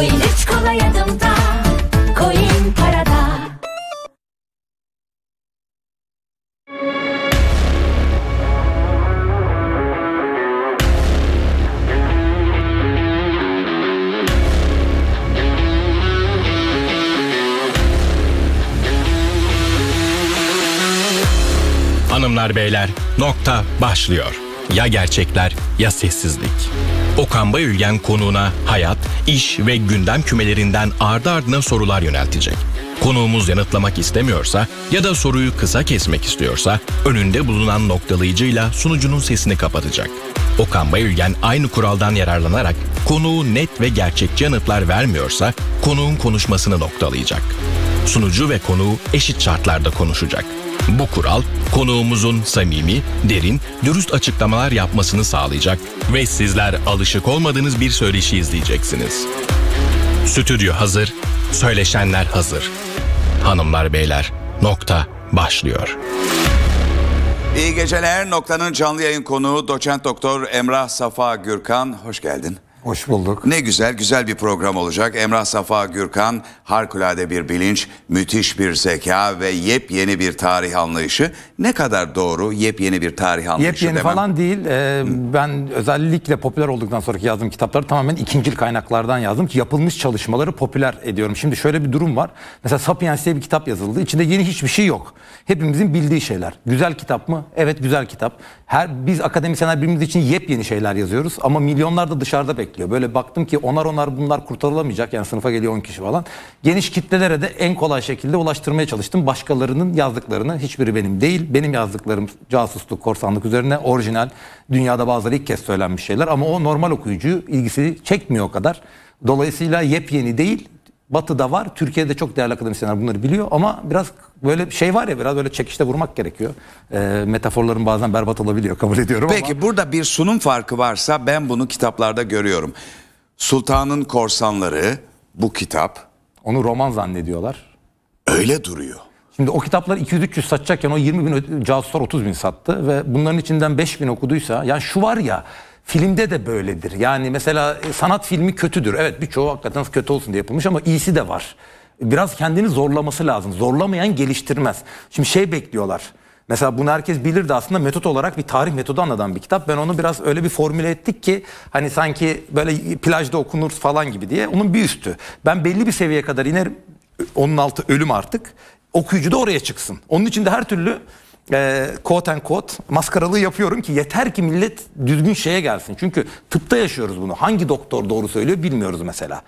Coin üç kolay adımda Coin parada Hanımlar beyler nokta başlıyor. Ya gerçekler ya sessizlik. Okan Bayülgen konuğuna hayat, iş ve gündem kümelerinden ardı ardına sorular yöneltecek. Konuğumuz yanıtlamak istemiyorsa ya da soruyu kısa kesmek istiyorsa önünde bulunan noktalayıcıyla sunucunun sesini kapatacak. Okan Bayülgen aynı kuraldan yararlanarak konuğu net ve gerçekçi yanıtlar vermiyorsa konuğun konuşmasını noktalayacak. Sunucu ve konuğu eşit şartlarda konuşacak. Bu kural konuğumuzun samimi, derin, dürüst açıklamalar yapmasını sağlayacak ve sizler alışık olmadığınız bir söyleşi izleyeceksiniz. Stüdyo hazır, söyleşenler hazır. Hanımlar beyler, nokta başlıyor. İyi geceler. Nokta'nın canlı yayın konuğu doçent doktor Emrah Safa Gürkan. Hoş geldin. Hoş bulduk. Ne güzel, güzel bir program olacak. Emrah Safa Gürkan, harikulade bir bilinç, müthiş bir zeka ve yepyeni bir tarih anlayışı. Ne kadar doğru yepyeni bir tarih anlayışı Yepyeni demem. falan değil. Ee, ben özellikle popüler olduktan sonraki yazdığım kitapları tamamen ikincil kaynaklardan yazdım ki yapılmış çalışmaları popüler ediyorum. Şimdi şöyle bir durum var. Mesela Sapiens diye bir kitap yazıldı. İçinde yeni hiçbir şey yok. Hepimizin bildiği şeyler. Güzel kitap mı? Evet güzel kitap. Her biz akademisyenler birbirimiz için yepyeni şeyler yazıyoruz ama milyonlar da dışarıda bekliyor. Böyle baktım ki onar onar bunlar kurtarılamayacak. Yani sınıfa geliyor 10 kişi falan. Geniş kitlelere de en kolay şekilde ulaştırmaya çalıştım. Başkalarının yazdıklarını hiçbiri benim değil. Benim yazdıklarım casusluk, korsanlık üzerine orijinal. Dünyada bazıları ilk kez söylenmiş şeyler ama o normal okuyucuyu ilgisini çekmiyor o kadar. Dolayısıyla yepyeni değil. Batı'da var. Türkiye'de çok değerli akademisyenler bunları biliyor ama biraz böyle şey var ya biraz böyle çekişte vurmak gerekiyor. Ee, metaforların bazen berbat olabiliyor kabul ediyorum ama. Peki burada bir sunum farkı varsa ben bunu kitaplarda görüyorum. Sultanın Korsanları bu kitap Onu roman zannediyorlar. öyle duruyor. Şimdi o kitaplar 200-300 satacakken o 20 bin casuslar 30 bin sattı ve bunların içinden 5 bin okuduysa yani şu var ya filmde de böyledir. Yani mesela e, sanat filmi kötüdür. Evet birçoğu hakikaten kötü olsun diye yapılmış ama iyisi de var. Biraz kendini zorlaması lazım. Zorlamayan geliştirmez. Şimdi şey bekliyorlar. Mesela bunu herkes bilirdi aslında metot olarak bir tarih metodu anlatan bir kitap. Ben onu biraz öyle bir formüle ettik ki hani sanki böyle plajda okunur falan gibi diye. Onun bir üstü. Ben belli bir seviyeye kadar inerim. Onun altı ölüm artık. Okuyucu da oraya çıksın. Onun için de her türlü e, quote and quote maskaralığı yapıyorum ki yeter ki millet düzgün şeye gelsin. Çünkü tıpta yaşıyoruz bunu. Hangi doktor doğru söylüyor bilmiyoruz mesela.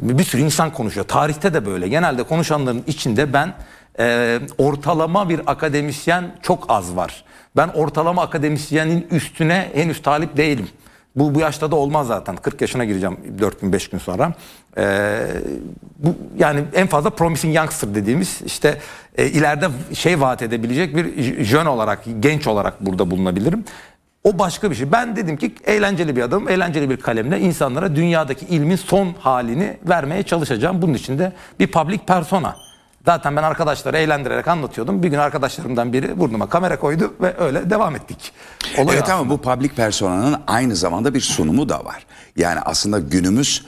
Bir sürü insan konuşuyor. Tarihte de böyle. Genelde konuşanların içinde ben e, ortalama bir akademisyen çok az var. Ben ortalama akademisyenin üstüne henüz talip değilim. Bu, bu yaşta da olmaz zaten. 40 yaşına gireceğim 4 gün 5 gün sonra. Ee, bu yani en fazla promising youngster dediğimiz işte e, ileride şey vaat edebilecek bir jön olarak, genç olarak burada bulunabilirim. O başka bir şey. Ben dedim ki eğlenceli bir adam, eğlenceli bir kalemle insanlara dünyadaki ilmin son halini vermeye çalışacağım. Bunun için de bir public persona. Zaten ben arkadaşları eğlendirerek anlatıyordum. Bir gün arkadaşlarımdan biri burnuma kamera koydu ve öyle devam ettik. Olay evet ama aslında. bu public personanın aynı zamanda bir sunumu da var. Yani aslında günümüz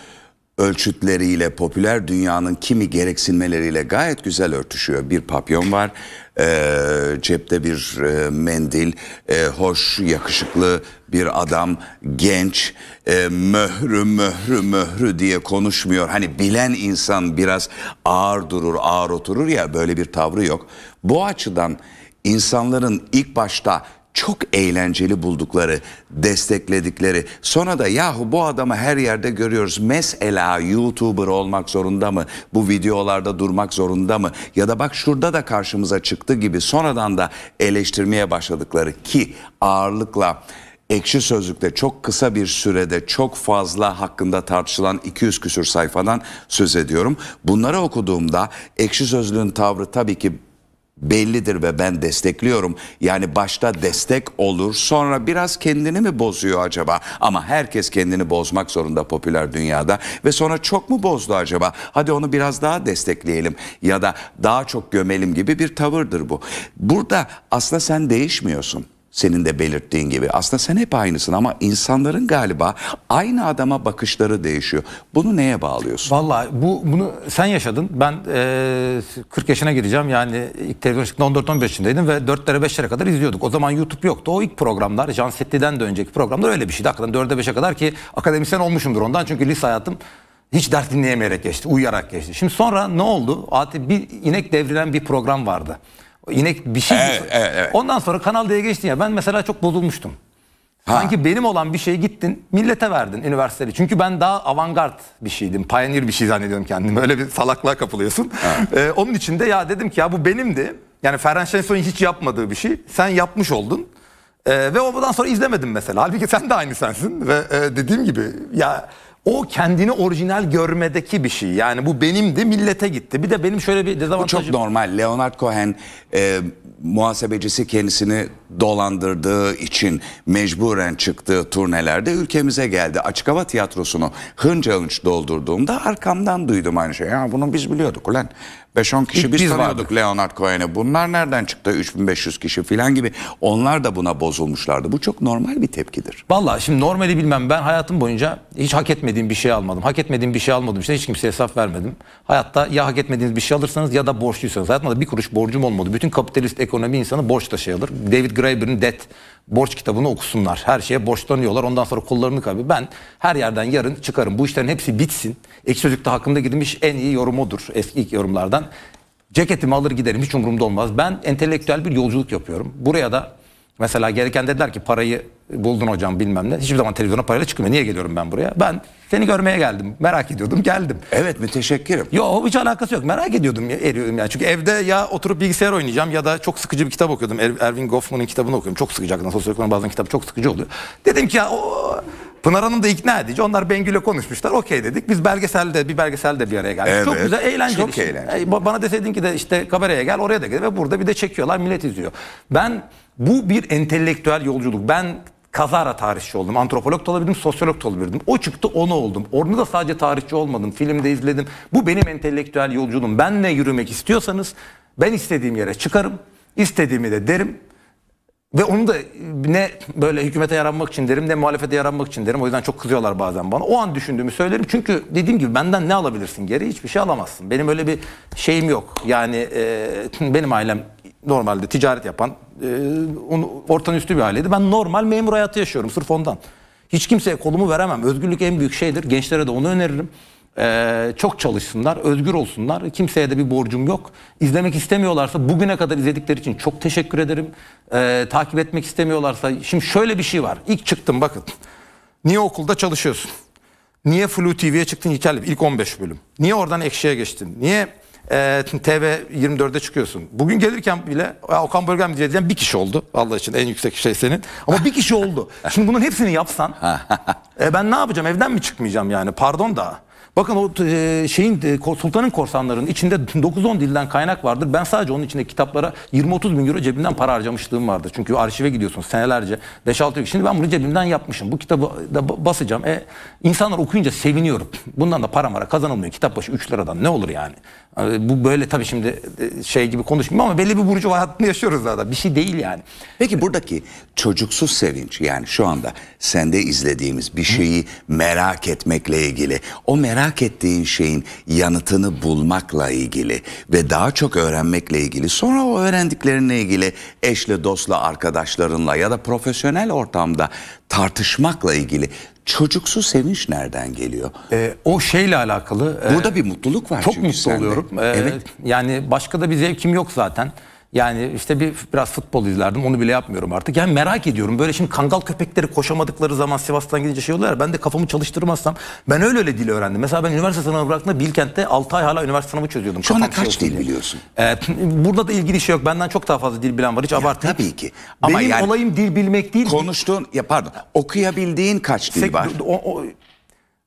ölçütleriyle popüler dünyanın kimi gereksinmeleriyle gayet güzel örtüşüyor. Bir papyon var, eee, cepte bir eee, mendil, eee, hoş, yakışıklı bir adam, genç, eee, möhrü möhrü möhrü diye konuşmuyor. Hani bilen insan biraz ağır durur, ağır oturur ya böyle bir tavrı yok. Bu açıdan insanların ilk başta çok eğlenceli buldukları, destekledikleri, sonra da yahu bu adamı her yerde görüyoruz. Mesela YouTuber olmak zorunda mı? Bu videolarda durmak zorunda mı? Ya da bak şurada da karşımıza çıktı gibi sonradan da eleştirmeye başladıkları ki ağırlıkla Ekşi Sözlük'te çok kısa bir sürede çok fazla hakkında tartışılan 200 küsür sayfadan söz ediyorum. Bunları okuduğumda Ekşi Sözlük'ün tavrı tabii ki bellidir ve ben destekliyorum. Yani başta destek olur sonra biraz kendini mi bozuyor acaba? Ama herkes kendini bozmak zorunda popüler dünyada ve sonra çok mu bozdu acaba? Hadi onu biraz daha destekleyelim ya da daha çok gömelim gibi bir tavırdır bu. Burada aslında sen değişmiyorsun. Senin de belirttiğin gibi. Aslında sen hep aynısın ama insanların galiba aynı adama bakışları değişiyor. Bunu neye bağlıyorsun? Vallahi bu bunu sen yaşadın. Ben e, 40 yaşına gireceğim. Yani ilk televizyon çıktığında 14-15 yaşındaydım ve 4'lere 5'lere kadar izliyorduk. O zaman YouTube yoktu. O ilk programlar, Can Setli'den de önceki programlar öyle bir şeydi. Hakikaten 4'e 5'e kadar ki akademisyen olmuşumdur ondan. Çünkü lise hayatım hiç ders dinleyemeyerek geçti. Uyuyarak geçti. Şimdi sonra ne oldu? Ati bir inek devrilen bir program vardı. O inek bir şey. Evet, evet, evet. Ondan sonra Kanal D'ye geçtin ya. Ben mesela çok bozulmuştum. Sanki benim olan bir şeyi gittin millete verdin üniversitede. Çünkü ben daha avantgard bir şeydim. Pioneer bir şey zannediyorum kendimi. Öyle bir salaklığa kapılıyorsun. Ee, onun için de ya dedim ki ya bu benimdi. Yani Ferhan Şensoy'un hiç yapmadığı bir şey. Sen yapmış oldun. Ee, ve ondan sonra izlemedim mesela. Halbuki sen de aynı sensin. Ve e, dediğim gibi ya o kendini orijinal görmedeki bir şey. Yani bu benimdi millete gitti. Bir de benim şöyle bir Bu dezavantajım. çok normal. Leonard Cohen e, muhasebecisi kendisini dolandırdığı için mecburen çıktığı turnelerde ülkemize geldi. Açık hava tiyatrosunu hınca hınç doldurduğumda arkamdan duydum aynı şeyi. Ya bunu biz biliyorduk ulan. 5-10 kişi İlk biz, biz tanıyorduk Leonard Cohen'i. Bunlar nereden çıktı? 3500 kişi falan gibi. Onlar da buna bozulmuşlardı. Bu çok normal bir tepkidir. Vallahi şimdi normali bilmem ben hayatım boyunca hiç hak etmediğim bir şey almadım. Hak etmediğim bir şey almadım işte hiç kimseye hesap vermedim. Hayatta ya hak etmediğiniz bir şey alırsanız ya da borçluysanız. Hayatımda bir kuruş borcum olmadı. Bütün kapitalist ekonomi insanı borç taşı alır. David Graeber'in Debt borç kitabını okusunlar. Her şeye borçlanıyorlar. Ondan sonra kollarını kaybediyor. Ben her yerden yarın çıkarım. Bu işlerin hepsi bitsin. Ekşi Sözlük'te hakkında gidilmiş en iyi yorum odur. Eski ilk yorumlardan. Ceketimi alır giderim hiç umurumda olmaz. Ben entelektüel bir yolculuk yapıyorum. Buraya da mesela gereken dediler ki parayı buldun hocam bilmem ne. Hiçbir zaman televizyona parayla çıkmıyor. Niye geliyorum ben buraya? Ben seni görmeye geldim. Merak ediyordum geldim. Evet müteşekkirim. Yo hiç alakası yok. Merak ediyordum, eriyordum yani. Çünkü evde ya oturup bilgisayar oynayacağım ya da çok sıkıcı bir kitap okuyordum. Er- Ervin Goffman'ın kitabını okuyorum. Çok sıkıcı hakikaten. Sosyoekonomi bazen kitabı çok sıkıcı oluyor. Dedim ki ya o Pınar Hanım da ikna edici. Onlar Bengül'le konuşmuşlar. Okey dedik. Biz belgeselde bir belgeselde bir araya geldik. Çok Evet. güzel, eğlenceli. Çok şey. eğlenceli. Ba- Bana deseydin ki de işte kameraya gel oraya da gel ve burada bir de çekiyorlar millet izliyor. Ben bu bir entelektüel yolculuk. Ben kazara tarihçi oldum. Antropolog da olabildim, sosyolog da olabildim. O çıktı onu oldum. Orada da sadece tarihçi olmadım. Filmde izledim. Bu benim entelektüel yolculuğum. Benle yürümek istiyorsanız ben istediğim yere çıkarım. istediğimi de derim. Ve onu da ne böyle hükümete yaranmak için derim ne muhalefete yaranmak için derim. O yüzden çok kızıyorlar bazen bana. O an düşündüğümü söylerim. Çünkü dediğim gibi benden ne alabilirsin geri? Hiçbir şey alamazsın. Benim öyle bir şeyim yok. Yani e, benim ailem normalde ticaret yapan, e, onu, ortanın üstü bir aileydi. Ben normal memur hayatı yaşıyorum sırf ondan. Hiç kimseye kolumu veremem. Özgürlük en büyük şeydir. Gençlere de onu öneririm. Ee, çok çalışsınlar, özgür olsunlar. Kimseye de bir borcum yok. İzlemek istemiyorlarsa bugüne kadar izledikleri için çok teşekkür ederim. Ee, takip etmek istemiyorlarsa şimdi şöyle bir şey var. İlk çıktım bakın. Niye okulda çalışıyorsun? Niye Flu TV'ye çıktın hikaye ilk 15 bölüm? Niye oradan Ekşi'ye geçtin? Niye e, TV 24'de çıkıyorsun? Bugün gelirken bile ya Okan Bölgen diyeceğim bir kişi oldu. Allah için en yüksek şey senin. Ama bir kişi oldu. Şimdi bunun hepsini yapsan e, ben ne yapacağım? Evden mi çıkmayacağım yani? Pardon da. Bakın o e, şeyin e, Sultan'ın korsanlarının içinde 9-10 dilden kaynak vardır. Ben sadece onun içindeki kitaplara 20-30 bin euro cebimden para harcamışlığım vardı. Çünkü arşive gidiyorsun senelerce 5-6 yıl. Şimdi ben bunu cebimden yapmışım. Bu kitabı da ba- basacağım. E, insanlar okuyunca seviniyorum. Bundan da para mara kazanılmıyor. Kitap başı 3 liradan ne olur yani? E, bu böyle tabii şimdi şey gibi konuşmuyorum ama belli bir burcu hayatını yaşıyoruz zaten. Bir şey değil yani. Peki buradaki çocuksuz sevinç yani şu anda sende izlediğimiz bir şeyi merak etmekle ilgili o merak ettiğin şeyin yanıtını bulmakla ilgili ve daha çok öğrenmekle ilgili sonra o öğrendiklerinle ilgili eşle dostla arkadaşlarınla ya da profesyonel ortamda tartışmakla ilgili çocuksuz sevinç nereden geliyor? E, o şeyle alakalı. e, Burada bir mutluluk var Çok çünkü mutlu sende. oluyorum. Ee, Evet. Yani başka da bir zevkim yok zaten. Yani işte bir biraz futbol izlerdim. Onu bile yapmıyorum artık. Yani merak ediyorum. Böyle şimdi kangal köpekleri koşamadıkları zaman Sivas'tan gidince şey oluyor ya. Ben de kafamı çalıştırmazsam ben öyle öyle dil öğrendim. Mesela ben üniversite sınavı bıraktığımda Bilkent'te 6 ay hala üniversite sınavı çözüyordum. Şu anda Kafam şey kaç olsun dil biliyorsun? Ee, burada da ilgili şey yok. Benden çok daha fazla dil bilen var. Hiç abartmayayım. tabii ki. Ama Benim yani- olayım dil bilmek değil. Konuştuğun ya pardon okuyabildiğin kaç dil Sek- var? o- o-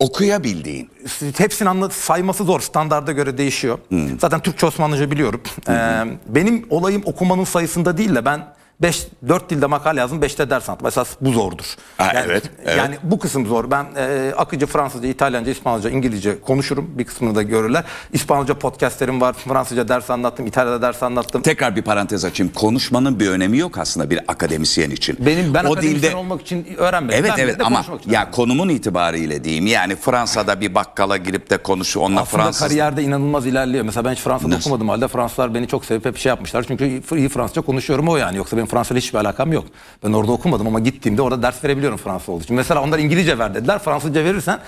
Okuyabildiğin. hepsini anlat sayması zor. Standarda göre değişiyor. Zaten Türkçe Osmanlıca biliyorum. Ee, benim olayım okumanın sayısında değil de ben 5 4 dilde makale yazdım, 5'te ders anlattım. Esas bu zordur. Ha, yani, evet, evet. Yani bu kısım zor. Ben e, akıcı Fransızca, İtalyanca, İspanyolca, İngilizce konuşurum. Bir kısmını da görürler. İspanyolca podcastlerim var. Fransızca ders anlattım, İtalya'da ders anlattım. Tekrar bir parantez açayım. Konuşmanın bir önemi yok aslında bir akademisyen için. Benim ben o akademisyen dilde olmak için öğrenmedim. Evet Ben evet ama ya öğrendim. konumun itibariyle diyeyim. Yani Fransa'da bir bakkala girip de konuşu onunla Aslında Fransız kariyerde inanılmaz ilerliyor. Mesela ben hiç Fransa'da Nasıl? okumadım halde Fransızlar beni çok sevip hep şey yapmışlar. Çünkü iyi Fransızca konuşuyorum o yani. Yoksa benim Fransa'yla hiçbir alakam yok. Ben orada okumadım ama gittiğimde orada ders verebiliyorum Fransız olduğu için. Mesela onlar İngilizce ver dediler. Fransızca verirsen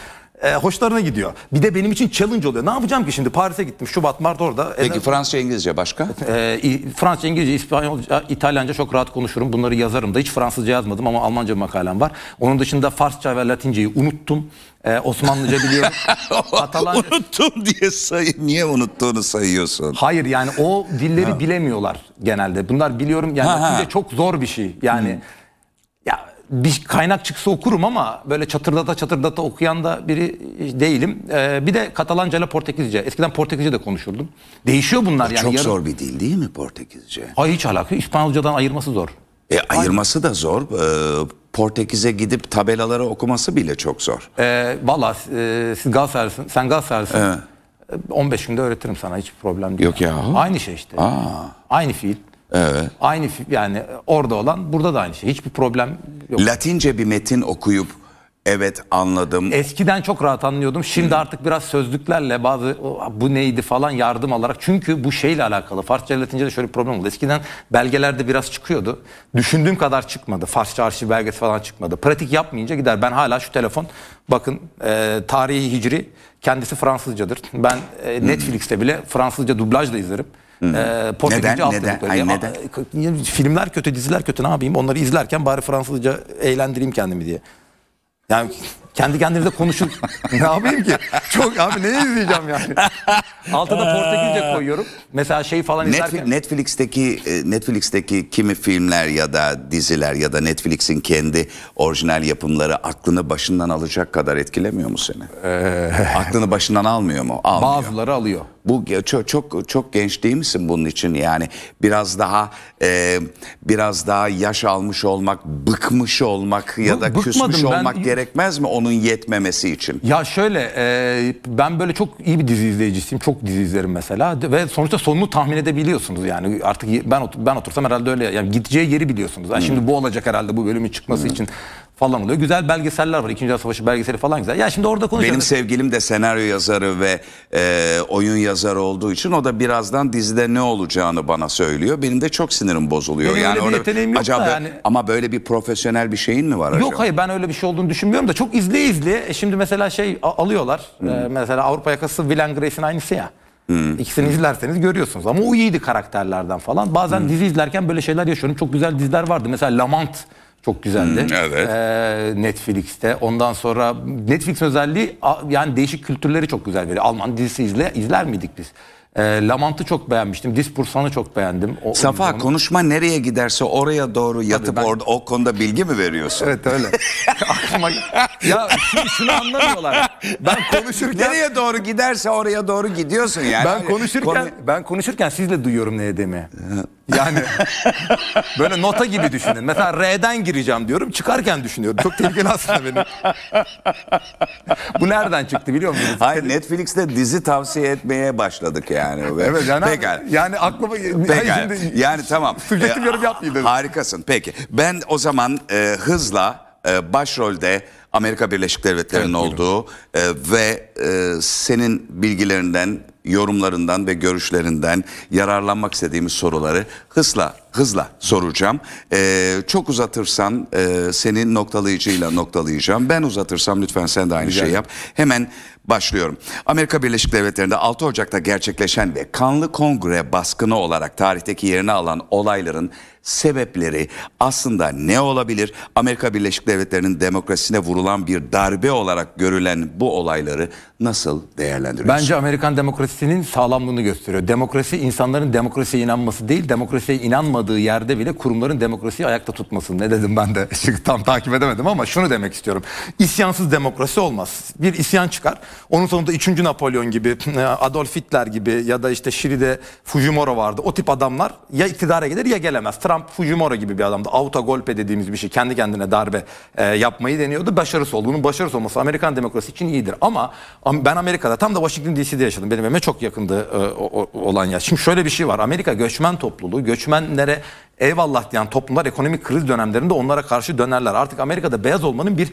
e, hoşlarına gidiyor. Bir de benim için challenge oluyor. Ne yapacağım ki şimdi? Paris'e gittim. Şubat, Mart orada. Peki E, Fransızca İngilizce başka? e, Fransızca, İngilizce, İspanyolca, İtalyanca çok rahat konuşurum. Bunları yazarım da. Hiç Fransızca yazmadım ama Almanca makalem var. Onun dışında Farsça ve Latinceyi unuttum. E, Osmanlıca biliyorum. Katalanca... Unuttum diye say niye unuttuğunu sayıyorsun? Hayır yani o dilleri bilemiyorlar genelde. Bunlar biliyorum yani Ha, ha. Çok zor bir şey. Yani ya bir kaynak çıksa okurum ama böyle çatırdata çatırdata okuyan da biri değilim. Ee, bir de Katalanca ile Portekizce. Eskiden Portekizce de konuşurdum. Değişiyor bunlar yani. Çok yarın- zor bir dil değil mi Portekizce? Ay hiç alaka. İspanyolcadan ayırması zor. E, ayırması da zor. Ee, Portekiz'e gidip tabelaları okuması bile çok zor. Ee, Valla e, siz Galatasaraylısın. Sen Galatasaraylısın. Evet. Ee, 15 günde öğretirim sana hiç problem değil. Yok ya. Aynı şey işte. Aynı fiil. Evet. Aynı yani orada olan burada da aynı şey. Hiçbir problem yok. Latince bir metin okuyup evet anladım. Eskiden çok rahat anlıyordum. Şimdi artık biraz sözlüklerle bazı "O, bu neydi falan yardım alarak. Çünkü bu şeyle alakalı. Farsça Latince'de şöyle bir problem oldu. Eskiden belgelerde biraz çıkıyordu. Düşündüğüm kadar çıkmadı. Farsça arşiv belgesi falan çıkmadı. Pratik yapmayınca gider. Ben hala şu telefon bakın e, tarihi hicri kendisi Fransızcadır. Ben e, Netflix'te bile Fransızca dublajla izlerim. E, Portekizce Neden? altyazı Neden? koyuyorum. Ay, Ama, neden? Filmler kötü, diziler kötü ne yapayım? Onları izlerken bari Fransızca eğlendireyim kendimi diye. Yani kendi kendine de konuşun. ne yapayım ki? Çok abi ne izleyeceğim yani? Altına Portekizce koyuyorum. Mesela şey falan izlerken. Netflix, Netflix'teki e, Netflix'teki kimi filmler ya da diziler ya da Netflix'in kendi orijinal yapımları aklını başından alacak kadar etkilemiyor mu seni? aklını başından almıyor mu? Almıyor. Bazıları alıyor. Bu çok çok çok genç değil misin bunun için yani biraz daha e, biraz daha yaş almış olmak, bıkmış olmak ya da küsmüş bıkmadım ben. olmak gerekmez mi onun yetmemesi için? Ya şöyle e, ben böyle çok iyi bir dizi izleyicisiyim. Çok dizi izlerim mesela ve sonuçta sonunu tahmin edebiliyorsunuz yani. Artık ben ben otursam herhalde öyle yani gideceği yeri biliyorsunuz. Yani şimdi bu olacak herhalde bu bölümün çıkması için falan oluyor. Güzel belgeseller var. İkinci Dünya Savaşı belgeseli falan güzel. Ya şimdi orada konuşuyoruz. Benim sevgilim de senaryo yazarı ve e, oyun yazarı olduğu için o da birazdan dizide ne olacağını bana söylüyor. Benim de çok sinirim bozuluyor. Benim yani öyle bir yeteneğim yok da acaba yani. ama böyle bir profesyonel bir şeyin mi var acaba? Yok hayır ben öyle bir şey olduğunu düşünmüyorum da çok izle izle. E şimdi mesela şey alıyorlar. Hmm. E, mesela Avrupa yakası Will and Grace'in aynısı ya. İkisini izlerseniz görüyorsunuz ama o iyiydi karakterlerden falan. Bazen Hmm. dizi izlerken böyle şeyler yaşıyorum. Çok güzel diziler vardı. Mesela Lamant çok güzeldi. Hmm, evet. E, Netflix'te. Ondan sonra Netflix'in özelliği yani değişik kültürleri çok güzel veriyor. Alman dizisi izle izler miydik biz? E, Lamant'ı çok beğenmiştim. Dispursan'ı çok beğendim. O, Safa onu- konuşma nereye giderse oraya doğru yatıp ben- orada o konuda bilgi mi veriyorsun? Evet öyle. Aklıma ya şunu, şunu anlamıyorlar. Ben konuşurken Nereye doğru giderse oraya doğru gidiyorsun yani. ben konuşurken Konu- ben konuşurken sizle duyuyorum ne dediğimi. Yani böyle nota gibi düşünün. Mesela R'den gireceğim diyorum. Çıkarken düşünüyorum. Çok tehlikeli aslında benim. Bu nereden çıktı biliyor musunuz? Hayır Netflix'te dizi tavsiye etmeye başladık yani. Evet yani Pekala. yani aklıma Pekala. Hayır, şimdi- yani tamam. Subjektif Ee, yorum yapmayayım dedim. Harikasın. Peki. Ben o zaman e, hızla e, başrolde Amerika Birleşik Devletleri'nin Evet, olduğu e, ve e, senin bilgilerinden, yorumlarından ve görüşlerinden yararlanmak istediğimiz soruları hızla hızla soracağım. E, çok uzatırsan e, seni noktalayıcıyla noktalayacağım. Ben uzatırsam lütfen sen de aynı şeyi yap. Hemen başlıyorum. Amerika Birleşik Devletleri'nde 6 Ocak'ta gerçekleşen ve kanlı kongre baskını olarak tarihteki yerini alan olayların sebepleri aslında ne olabilir? Amerika Birleşik Devletleri'nin demokrasisine vurulan bir darbe olarak görülen bu olayları nasıl değerlendiriyorsun? Bence Amerikan demokrasisinin sağlamlığını gösteriyor. Demokrasi insanların demokrasiye inanması değil, demokrasiye inanmadığı yerde bile kurumların demokrasiyi ayakta tutması. Ne dedim ben de tam takip edemedim ama şunu demek istiyorum. İsyansız demokrasi olmaz. Bir isyan çıkar. Onun sonunda 3. Napolyon gibi, Adolf Hitler gibi ya da işte Şili'de Fujimori vardı. O tip adamlar ya iktidara gelir ya gelemez. Trump Fujimori gibi bir adamdı. Autogolpe dediğimiz bir şey. Kendi kendine darbe e, yapmayı deniyordu. Başarısı oldu. Bunun başarısı olması Amerikan demokrasi için iyidir. Ama am- ben Amerika'da tam da Washington DC'de yaşadım. Benim evime çok yakındı e, o- o- olan yer. Şimdi şöyle bir şey var. Amerika göçmen topluluğu. Göçmenlere eyvallah diyen toplumlar ekonomik kriz dönemlerinde onlara karşı dönerler. Artık Amerika'da beyaz olmanın bir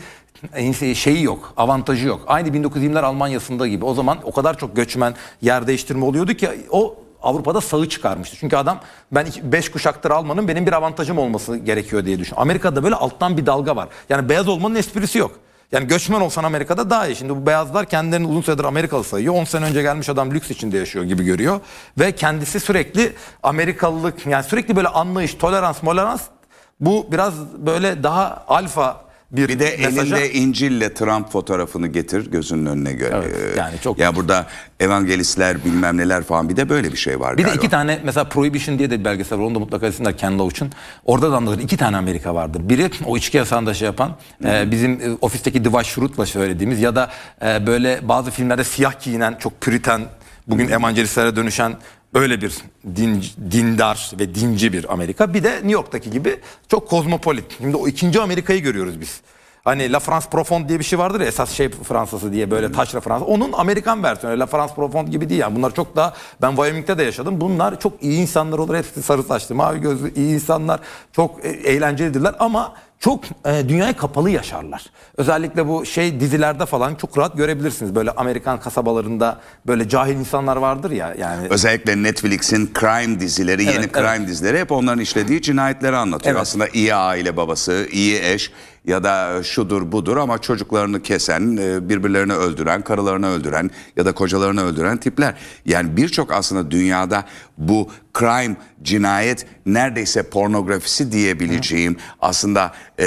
e, şeyi yok, avantajı yok. Aynı 1920'ler Almanya'sında gibi. O zaman o kadar çok göçmen yer değiştirme oluyordu ki o Avrupa'da sağı çıkarmıştı. Çünkü adam ben 5 kuşaktır almanın benim bir avantajım olması gerekiyor diye düşünüyor. Amerika'da böyle alttan bir dalga var. Yani beyaz olmanın esprisi yok. Yani göçmen olsan Amerika'da daha iyi. Şimdi bu beyazlar kendilerini uzun süredir Amerikalı sayıyor. 10 sene önce gelmiş adam lüks içinde yaşıyor gibi görüyor. Ve kendisi sürekli Amerikalılık yani sürekli böyle anlayış, tolerans, molerans bu biraz böyle daha alfa bir, Bir de mesaja- elinde İncil'le Trump fotoğrafını getir gözünün önüne göre. Evet, yani çok- Ya burada evangelistler bilmem neler falan bir de böyle bir şey var Bir de galiba. iki tane mesela Prohibition diye de bir belgesel var. Onu da mutlaka izlesinler Ken Loach'un. Orada da anlatır. iki tane Amerika vardır. Biri o içki yasağında şey yapan e, bizim e, ofisteki Dwight Schrute'la söylediğimiz ya da e, böyle bazı filmlerde siyah giyinen çok püriten bugün evangelistlere dönüşen öyle bir din, dindar ve dinci bir Amerika. Bir de New York'taki gibi çok kozmopolit. Şimdi o ikinci Amerika'yı görüyoruz biz. Hani La France Profonde diye bir şey vardır ya esas şey Fransası diye böyle taşra Fransa. Onun Amerikan versiyonu La France Profonde gibi değil yani. Bunlar çok daha ben Wyoming'de de yaşadım. Bunlar çok iyi insanlar olur. Hepsi sarı saçlı, mavi gözlü iyi insanlar. Çok e, eğlencelidirler ama çok e, dünyaya kapalı yaşarlar. Özellikle bu şey dizilerde falan çok rahat görebilirsiniz. Böyle Amerikan kasabalarında böyle cahil insanlar vardır ya yani. Özellikle Netflix'in crime dizileri, yeni Evet, crime dizileri hep onların işlediği cinayetleri anlatıyor. Evet. Aslında iyi aile babası, iyi eş ya da şudur budur ama çocuklarını kesen, e, birbirlerini öldüren, karılarını öldüren ya da kocalarını öldüren tipler. Yani birçok aslında dünyada bu crime, cinayet neredeyse pornografisi diyebileceğim aslında e,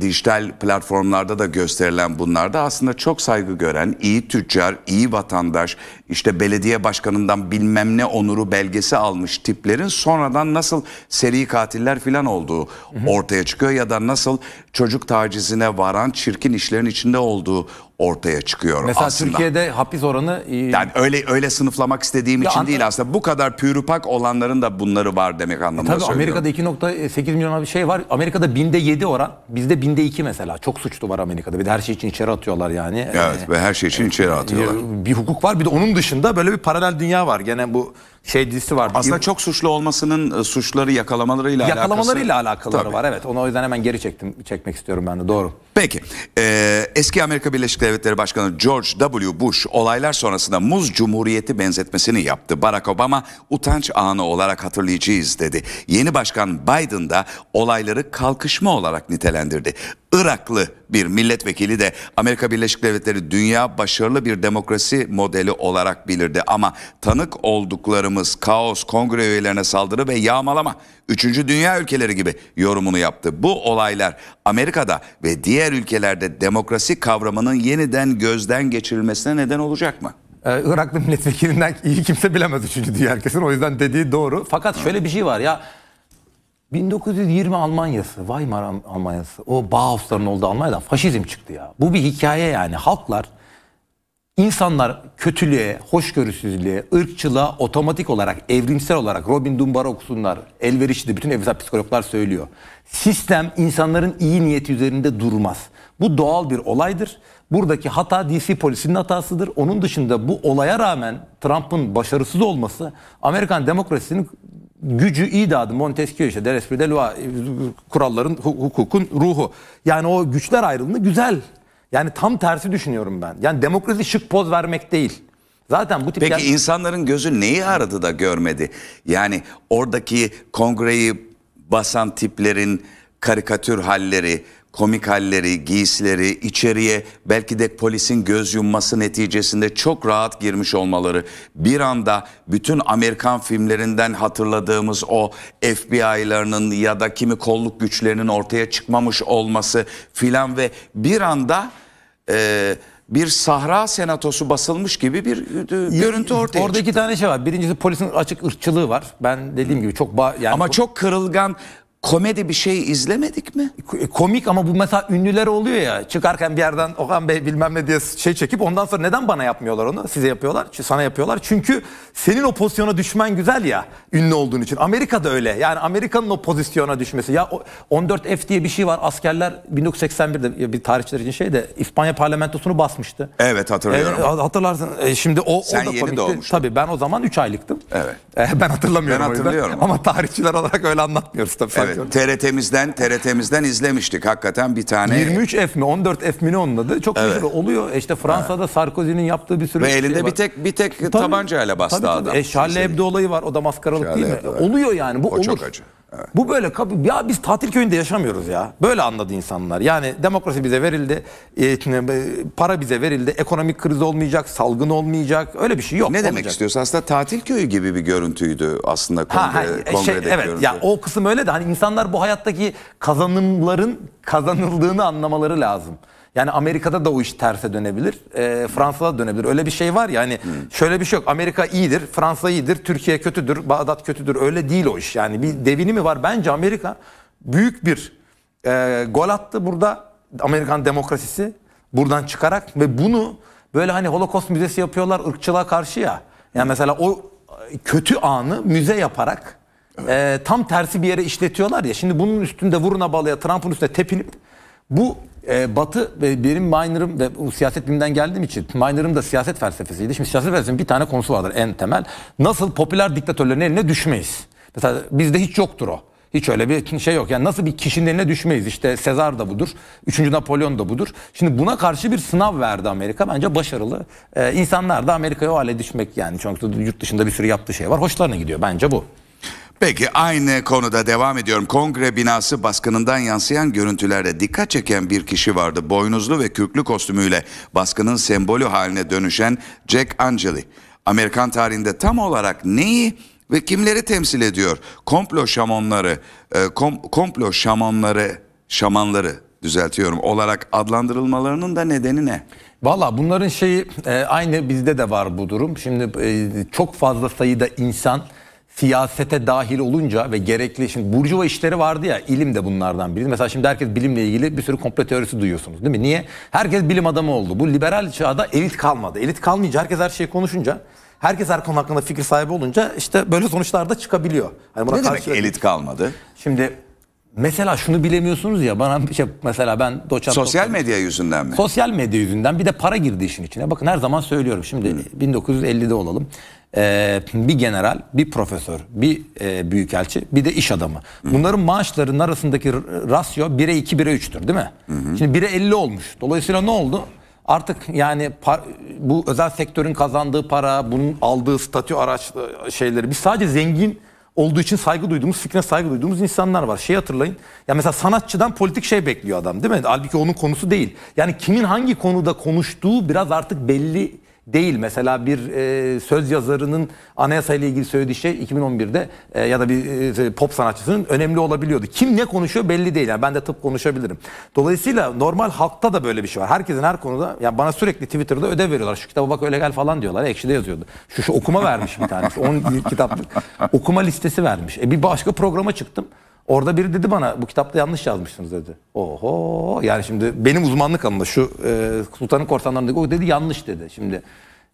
dijital platformlarda da gösterilen bunlarda aslında çok saygı gören, iyi tüccar, iyi vatandaş, işte belediye başkanından bilmem ne onuru belgesi almış tiplerin sonradan nasıl seri katiller filan olduğu ortaya çıkıyor ya da nasıl çocuk tacizine varan çirkin işlerin içinde olduğu ortaya çıkıyor Mesela aslında. Türkiye'de hapis oranı e, Yani öyle öyle sınıflamak istediğim Ya için an- değil aslında. Bu kadar pürüpak olanların da bunları var demek anlamında Tabii söylüyorum. Amerika'da 2.8 milyon bir şey var. Amerika'da binde 7 oran. Bizde binde 2 mesela. Çok suçlu var Amerika'da. Bir de her şey için içeri atıyorlar yani. Evet Ee, ve her şey için içeri atıyorlar. bir hukuk var. Bir de onun dışında böyle bir paralel dünya var. Gene bu şey dizisi var. Aslında çok suçlu olmasının e, suçları yakalamalarıyla yakalamalarıyla alakası. alakaları Tabii. var. Evet. Onu o yüzden hemen geri çektim. Çekmek istiyorum ben de. Doğru. Peki e, eski Amerika Birleşik Devletleri Başkanı George W. Bush olaylar sonrasında muz cumhuriyeti benzetmesini yaptı. Barack Obama utanç anı olarak hatırlayacağız dedi. Yeni başkan Biden da olayları kalkışma olarak nitelendirdi. Iraklı bir milletvekili de Amerika Birleşik Devletleri dünya başarılı bir demokrasi modeli olarak bilirdi. Ama tanık olduklarımız kaos, kongre üyelerine saldırı ve yağmalama, üçüncü dünya ülkeleri gibi yorumunu yaptı. Bu olaylar Amerika'da ve diğer ülkelerde demokrasi kavramının yeniden gözden geçirilmesine neden olacak mı? Ee, Iraklı milletvekilinden iyi kimse bilemez 3. Dünya herkesin. O yüzden dediği doğru. Fakat şöyle bir şey var ya 1920 Almanyası, Weimar Al- Almanyası, o Bauhaus'ların olduğu Almanya'da faşizm çıktı ya. Bu bir hikaye yani. Halklar, insanlar kötülüğe, hoşgörüsüzlüğe, ırkçılığa otomatik olarak, evrimsel olarak Robin Dunbar okusunlar, elverişli bütün evrimsel psikologlar söylüyor. Sistem insanların iyi niyeti üzerinde durmaz. Bu doğal bir olaydır. Buradaki hata DC polisinin hatasıdır. Onun dışında bu olaya rağmen Trump'ın başarısız olması Amerikan demokrasisinin gücü idadı Montesquieu işte der esprit de loi kuralların hu- hukukun ruhu. Yani o güçler ayrılığını güzel. Yani tam tersi düşünüyorum ben. Yani demokrasi şık poz vermek değil. Zaten bu tip Peki yer- insanların gözü neyi aradı da görmedi? Yani oradaki kongreyi basan tiplerin karikatür halleri, komik halleri, giysileri, içeriye belki de polisin göz yumması neticesinde çok rahat girmiş olmaları, bir anda bütün Amerikan filmlerinden hatırladığımız o FBI'larının ya da kimi kolluk güçlerinin ortaya çıkmamış olması filan ve bir anda e, bir sahra senatosu basılmış gibi bir e, görüntü ortaya Orada çıktı. iki tane şey var. Birincisi polisin açık ırkçılığı var. Ben dediğim gibi çok yani Ama çok kırılgan komedi bir şey izlemedik mi? K- komik ama bu mesela ünlüler oluyor ya çıkarken bir yerden Okan Bey bilmem ne diye şey çekip ondan sonra neden bana yapmıyorlar onu size yapıyorlar çünkü sana yapıyorlar çünkü senin o pozisyona düşmen güzel ya ünlü olduğun için Amerika'da öyle yani Amerika'nın o pozisyona düşmesi ya o 14F diye bir şey var askerler 1981'de bir tarihçiler için şey de İspanya parlamentosunu basmıştı. Evet, hatırlıyorum. Evet, hatırlarsın E, şimdi o, Sen o da yeni komikti. doğmuştun. Tabii ben o zaman 3 aylıktım. Evet. E, ben hatırlamıyorum. Ben hatırlıyorum. Ama tarihçiler olarak öyle anlatmıyoruz tabii. Evet, TRT'mizden TRT'mizden izlemiştik hakikaten bir tane. 23F mi 14F mi ne onun adı? Çok Evet. güzel oluyor. E İşte Fransa'da Sarkozy'nin yaptığı bir sürü Ve şey elinde var. bir tek bir tek Tabii, tabancayla bastı tabii, tabii. adam. E, Charlie Hebdo olayı var. O da maskaralık Charlie değil mi? Hebdo, evet. Oluyor yani. Bu O olur. çok acı, evet. Bu böyle ya biz tatil köyünde yaşamıyoruz ya. Böyle anladı insanlar. Yani demokrasi bize verildi. e, para bize verildi. Ekonomik kriz olmayacak, salgın olmayacak. Öyle bir şey yok. Ne demek Olmayacak. istiyorsun? Aslında tatil köyü gibi bir görüntüydü aslında kongre, Ha, ha, e, şey, evet görüntü. ya o kısım öyle de hani insanlar bu hayattaki kazanımların kazanıldığını anlamaları lazım. Yani Amerika'da da o iş terse dönebilir. e, Fransa'da da dönebilir. Öyle bir şey var ya hani şöyle bir şey yok. Amerika iyidir, Fransa iyidir, Türkiye kötüdür, Bağdat kötüdür. Öyle değil o iş. Yani bir devinimi var. Bence Amerika büyük bir e, gol attı burada. Amerikan demokrasisi buradan çıkarak ve bunu böyle hani Holocaust müzesi yapıyorlar ırkçılığa karşı ya. Yani mesela o kötü anı müze yaparak e, tam tersi bir yere işletiyorlar ya. Şimdi bunun üstünde vuruna balaya Trump'ın üstüne tepinip bu e, Batı ve benim minor'ım ve siyaset bilimden geldiğim için minor'ım da siyaset felsefesiydi. Şimdi siyaset felsefesinin bir tane konusu vardır en temel. Nasıl popüler diktatörlerin eline düşmeyiz. Mesela bizde hiç yoktur o. Hiç öyle bir şey yok. Yani nasıl bir kişinin eline düşmeyiz. İşte Sezar da budur. Üçüncü Napolyon da budur. Şimdi buna karşı bir sınav verdi Amerika. Bence başarılı. Ee, insanlar da Amerika'ya o hale düşmek yani. Çünkü yurt dışında bir sürü yaptığı şey var. Hoşlarına gidiyor. Bence bu. Peki aynı konuda devam ediyorum. Kongre binası baskınından yansıyan görüntülerde dikkat çeken bir kişi vardı. Boynuzlu ve kürklü kostümüyle baskının sembolü haline dönüşen Jack Angeli. Amerikan tarihinde tam olarak neyi ve kimleri temsil ediyor? Komplo şamanları, e, kom- komplo şamanları, şamanları düzeltiyorum olarak adlandırılmalarının da nedeni ne? Valla bunların şeyi e, aynı bizde de var bu durum. Şimdi e, çok fazla sayıda insan siyasete dahil olunca ve gerekli şimdi burjuva işleri vardı ya ilim de bunlardan biri. Mesela şimdi herkes bilimle ilgili bir sürü komplo teorisi duyuyorsunuz değil mi? Niye? Herkes bilim adamı oldu. Bu liberal çağda elit kalmadı. Elit kalmayınca herkes her şeyi konuşunca herkes her konu hakkında fikir sahibi olunca işte böyle sonuçlar da çıkabiliyor. Hani buna Ne demek karşı- elit kalmadı? Şimdi mesela şunu bilemiyorsunuz ya bana bir şey mesela ben doçent Sosyal doktorum. medya yüzünden mi? Sosyal medya yüzünden bir de para girdi işin içine. Bakın her zaman söylüyorum şimdi 1950'de olalım. Ee, bir general, bir profesör, bir e, büyükelçi, bir de iş adamı. Bunların maaşlarının arasındaki rasyo 1'e 2, 1'e 3'tür değil mi? Şimdi 1'e 50 olmuş. Dolayısıyla ne oldu? Artık yani par- bu özel sektörün kazandığı para, bunun aldığı statü araç şeyleri biz sadece zengin olduğu için saygı duyduğumuz, fikrine saygı duyduğumuz insanlar var. Şey hatırlayın. Ya mesela sanatçıdan politik şey bekliyor adam değil mi? Halbuki onun konusu değil. Yani kimin hangi konuda konuştuğu biraz artık belli değil. Mesela bir e, söz yazarının anayasayla ilgili söylediği şey 2011'de e, ya da bir e, pop sanatçısının önemli olabiliyordu. Kim ne konuşuyor belli değil. Yani ben de tıp konuşabilirim. Dolayısıyla normal halkta da böyle bir şey var. Herkesin her konuda yani bana sürekli Twitter'da ödev veriyorlar. Şu kitaba bak öyle gel falan diyorlar. Ekşi'de yazıyordu. Şu şu okuma vermiş bir tanesi. 10 kitaplık okuma listesi vermiş. E bir başka programa çıktım. Orada biri dedi bana bu kitapta yanlış yazmışsınız dedi. Oho yani şimdi benim uzmanlık alanımda şu e, Sultanın Korsanları'ndaki o dedi yanlış dedi. Şimdi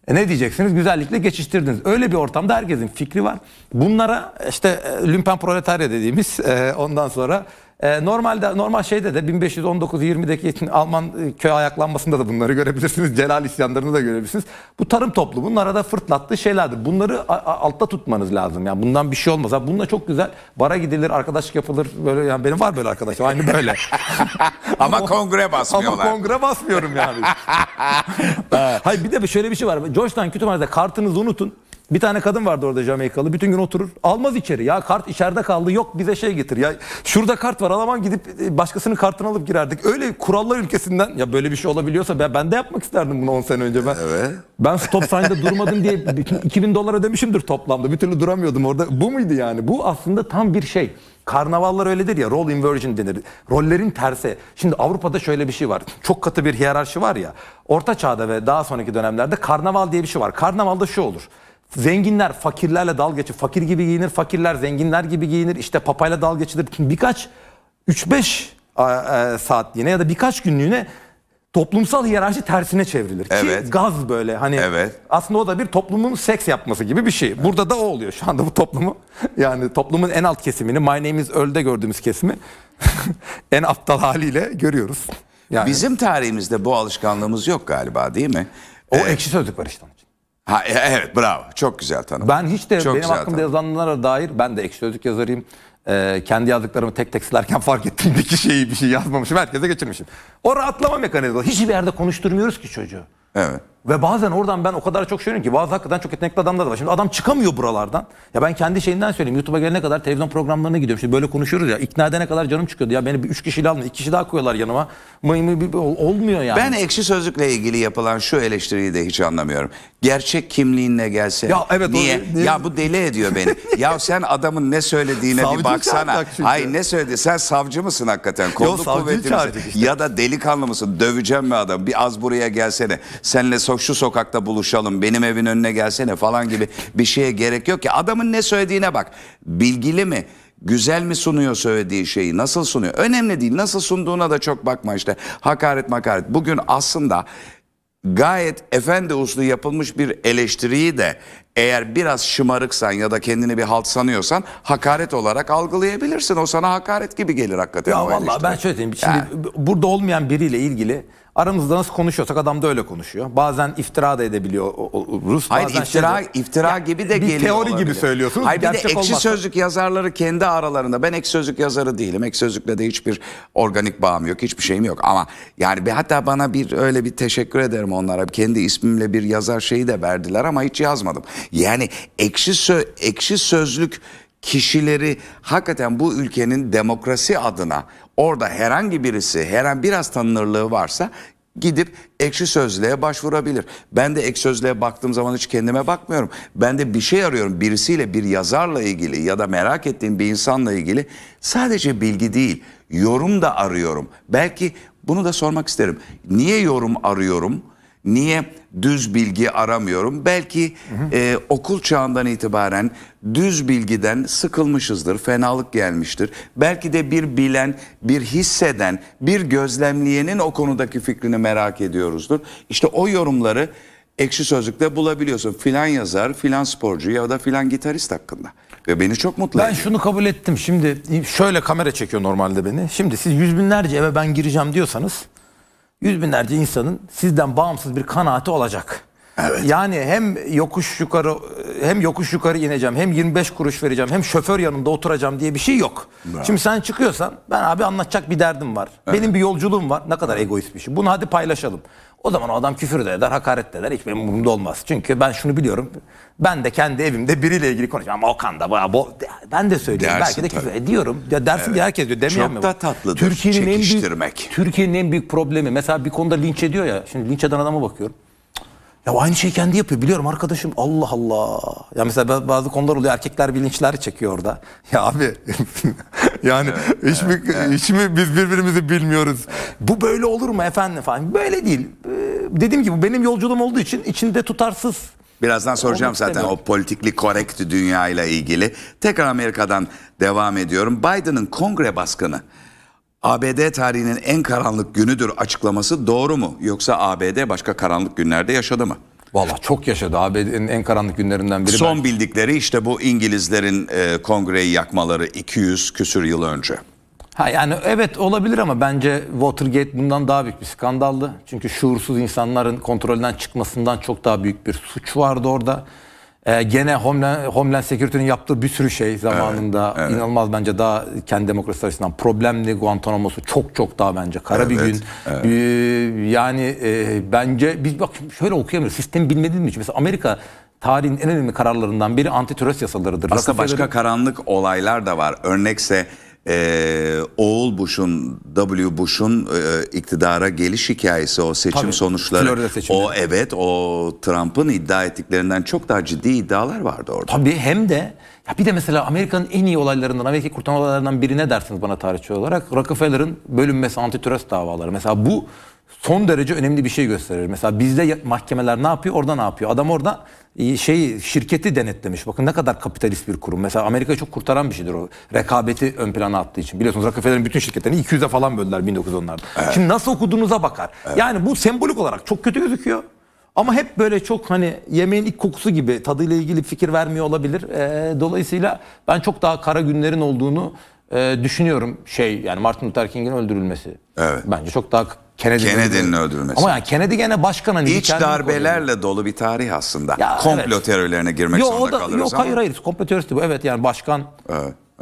e ne diyeceksiniz? Güzellikle geçiştirdiniz. Öyle bir ortamda herkesin fikri var. Bunlara işte e, lümpen proletarya dediğimiz e, ondan sonra e, normalde normal şeyde de 1519-20'deki Alman e, köy ayaklanmasında da bunları görebilirsiniz. Celal isyanlarını da görebilirsiniz. Bu tarım toplumunun arada fırtlattığı şeylerdir. Bunları altta tutmanız lazım. Yani bundan bir şey olmaz. Ha, bununla çok güzel bara gidilir, arkadaşlık yapılır. Böyle yani benim var böyle arkadaşım. Aynı böyle. Ama kongre basmıyorlar. Ama kongre basmıyorum yani. Hayır bir de şöyle bir şey var. Georgetown kütüphanede kartınızı unutun. Bir tane kadın vardı orada Jamaikalı. Bütün gün oturur. Almaz içeri. Ya kart içeride kaldı. Yok bize şey getir. Ya şurada kart var. Alamam gidip e, başkasının kartını alıp girerdik. Öyle kurallar ülkesinden. Ya böyle bir şey olabiliyorsa ben, ben de yapmak isterdim bunu 10 sene önce. Ben, Evet. ben stop sign'da durmadım diye bütün 2000 dolar ödemişimdir toplamda. Bir türlü duramıyordum orada. Bu muydu yani? Bu aslında tam bir şey. Karnavallar öyledir ya role inversion denir. Rollerin tersi. Şimdi Avrupa'da şöyle bir şey var. Çok katı bir hiyerarşi var ya. Orta çağda ve daha sonraki dönemlerde karnaval diye bir şey var. Karnavalda şu olur. Zenginler fakirlerle dalga geçir. Fakir gibi giyinir, fakirler zenginler gibi giyinir. İşte papayla dalga geçilir. Birkaç 3-5 e, saatliğine ya da birkaç günlüğüne toplumsal hiyerarşi tersine çevrilir. Evet. Ki gaz böyle hani Evet. aslında o da bir toplumun seks yapması gibi bir şey. Burada da o oluyor şu anda bu toplumu. Yani toplumun en alt kesimini My Name is Earl'de gördüğümüz kesimi en aptal haliyle görüyoruz. Yani Bizim tarihimizde bu alışkanlığımız yok galiba değil mi? o ekşi sözlük var işte. Ha, e- evet bravo. Çok güzel tanım. Ben hiç de Çok benim güzel hakkımda tanım. yazılanlara dair ben de ekşi sözlük yazarıyım. Ee, kendi yazdıklarımı tek tek silerken fark ettim bir şeyi bir şey yazmamışım. Herkese geçirmişim. O rahatlama mekanizması. Hiçbir yerde konuşturmuyoruz ki çocuğu. Evet. Ve bazen oradan ben o kadar çok söylüyorum ki bazı hakikaten çok yetenekli adamlar da var. Şimdi adam çıkamıyor buralardan. Ya ben kendi şeyinden söyleyeyim. YouTube'a gelene kadar televizyon programlarına gidiyorum. Şimdi böyle konuşuyoruz ya. ikna edene kadar canım çıkıyordu. Ya beni bir üç kişiyle almıyor. iki kişi daha koyuyorlar yanıma. Mıy mıy bir- olmuyor yani. Ben ekşi sözlükle ilgili yapılan şu eleştiriyi de hiç anlamıyorum. Gerçek kimliğinle gelse. Ya evet, o- Niye? Ya bu deli ediyor beni. ya sen adamın ne söylediğine bir baksana. Hayır ne söyledi? Sen savcı mısın hakikaten? Kolluk kuvveti misin? işte. Ya da delikanlı mısın? Döveceğim mi adam? Bir az buraya gelsene. Seninle so şu sokakta buluşalım. Benim evin önüne gelsene falan gibi bir şeye gerek yok ki. Adamın ne söylediğine bak. Bilgili mi? Güzel mi sunuyor söylediği şeyi? Nasıl sunuyor? Önemli değil. Nasıl sunduğuna da çok bakma işte. Hakaret makaret. Bugün aslında gayet efendi uslu yapılmış bir eleştiriyi de eğer biraz şımarıksan ya da kendini bir halt sanıyorsan hakaret olarak algılayabilirsin. O sana hakaret gibi gelir hakikaten. Ya vallahi eleştiri. ben şöyle diyeyim. Şimdi Yani. burada olmayan biriyle ilgili aramızda nasıl konuşuyorsak adam da öyle konuşuyor. Bazen iftira da edebiliyor Rus. Hayır bazen iftira şey iftira gibi de bir geliyor teori gibi olabilir. söylüyorsunuz. Hayır bir de ekşi olmazsa. sözlük yazarları kendi aralarında ben ekşi sözlük yazarı değilim. Ekşi sözlükle de hiçbir organik bağım yok. Hiçbir şeyim yok ama yani bir, hatta bana bir öyle bir teşekkür ederim onlara. Kendi ismimle bir yazar şeyi de verdiler ama hiç yazmadım. Yani ekşi sö ekşi sözlük kişileri hakikaten bu ülkenin demokrasi adına orada herhangi birisi her an biraz tanınırlığı varsa gidip ekşi sözlüğe başvurabilir. Ben de ekşi sözlüğe baktığım zaman hiç kendime bakmıyorum. Ben de bir şey arıyorum birisiyle bir yazarla ilgili ya da merak ettiğim bir insanla ilgili sadece bilgi değil yorum da arıyorum. Belki bunu da sormak isterim. Niye yorum arıyorum? Niye düz bilgi aramıyorum? Belki e, okul çağından itibaren düz bilgiden sıkılmışızdır, fenalık gelmiştir. Belki de bir bilen, bir hisseden, bir gözlemleyenin o konudaki fikrini merak ediyoruzdur. İşte o yorumları ekşi sözlükte bulabiliyorsun. Filan yazar, filan sporcu ya da filan gitarist hakkında. Ve beni çok mutlu Ben ediyor. şunu kabul ettim. Şimdi şöyle kamera çekiyor normalde beni. Şimdi siz yüz binlerce eve ben gireceğim diyorsanız yüz binlerce insanın sizden bağımsız bir kanaati olacak. Evet. Yani hem yokuş yukarı hem yokuş yukarı ineceğim hem 25 kuruş vereceğim hem şoför yanında oturacağım diye bir şey yok. Şimdi sen çıkıyorsan ben abi anlatacak bir derdim var. Benim bir yolculuğum var. Ne kadar egoist bir şey. Bunu hadi paylaşalım. O zaman o adam küfür de eder, hakaret de eder. Hiç benim umurumda olmaz. Çünkü ben şunu biliyorum. Ben de kendi evimde biriyle ilgili konuşacağım. Ama Okan da bu- ben de söylüyorum. Dersin Belki de küfür tabii. ediyorum. Ya dersin diye herkes diyor. Demeyen Çok mi da tatlıdır Türkiye'nin en büyük. Türkiye'nin en büyük problemi. Mesela bir konuda linç ediyor ya. Şimdi linç eden adama bakıyorum. Ya aynı şeyi kendi yapıyor biliyorum arkadaşım. Allah Allah. Ya mesela ba- bazı konular oluyor erkekler bilinçler çekiyor orada. Ya abi yani hiç mi hiç mi biz birbirimizi bilmiyoruz. Bu böyle olur mu efendim falan. Böyle değil. Ee, dediğim gibi bu benim yolculuğum olduğu için içinde tutarsız. Birazdan soracağım zaten o politikli korrekt dünya ile ilgili. Tekrar Amerika'dan devam ediyorum. Biden'ın kongre baskını ABD tarihinin en karanlık günüdür açıklaması doğru mu? Yoksa ABD başka karanlık günlerde yaşadı mı? Valla çok yaşadı ABD'nin en karanlık günlerinden biri. Son bildikleri işte bu İngilizlerin e, kongreyi yakmaları 200 küsür yıl önce. Ha yani evet olabilir ama bence Watergate bundan daha büyük bir skandaldı. Çünkü şuursuz insanların kontrolden çıkmasından çok daha büyük bir suç vardı orada. Ee, gene Homeland, Homeland Security'nin yaptığı bir sürü şey zamanında inanılmaz bence daha kendi demokrasi açısından problemli Guantanamo'su çok çok daha bence kara bir Evet, gün. Ee, yani e, bence biz bak şöyle okuyamıyoruz. Sistemi bilmediğimiz için mesela Amerika tarihin en önemli kararlarından biri antitrust yasalarıdır. Aslında başka karanlık olaylar da var. Örnekse e, oğul Bush'un, W. Bush'un e, iktidara geliş hikayesi, o seçim Tabii, sonuçları. O evet, o Trump'ın iddia ettiklerinden çok daha ciddi iddialar vardı orada. Tabii hem de ya bir de mesela Amerika'nın en iyi olaylarından, Amerika'yı kurtaran olaylarından biri ne dersiniz bana tarihçi olarak? Rockefeller'ın bölünmesi antitrust davaları. Mesela bu son derece önemli bir şey gösterir. Mesela bizde mahkemeler ne yapıyor? Orada ne yapıyor? Adam orada şeyi şirketi denetlemiş. Bakın ne kadar kapitalist bir kurum. Mesela Amerika'yı çok kurtaran bir şeydir o. Rekabeti ön plana attığı için. Biliyorsunuz Rockefeller'in bütün şirketlerini 200'e falan böldüler 1910'larda. Şimdi nasıl okuduğunuza bakar. Yani bu sembolik olarak çok kötü gözüküyor. Ama hep böyle çok hani yemeğin ilk kokusu gibi tadıyla ilgili fikir vermiyor olabilir. Ee, dolayısıyla ben çok daha kara günlerin olduğunu e, düşünüyorum. Şey yani Martin Luther King'in öldürülmesi. Evet. Bence çok daha Kennedy'nin, Kennedy'nin öldürülmesi. Ama yani Kennedy gene başkan hani. İç darbelerle dolu bir tarih aslında. Ya, Komplo evet. teorilerine girmek Yok zorunda o da kalırız yok ama. hayır hayır komplo teorisi bu. Evet yani başkan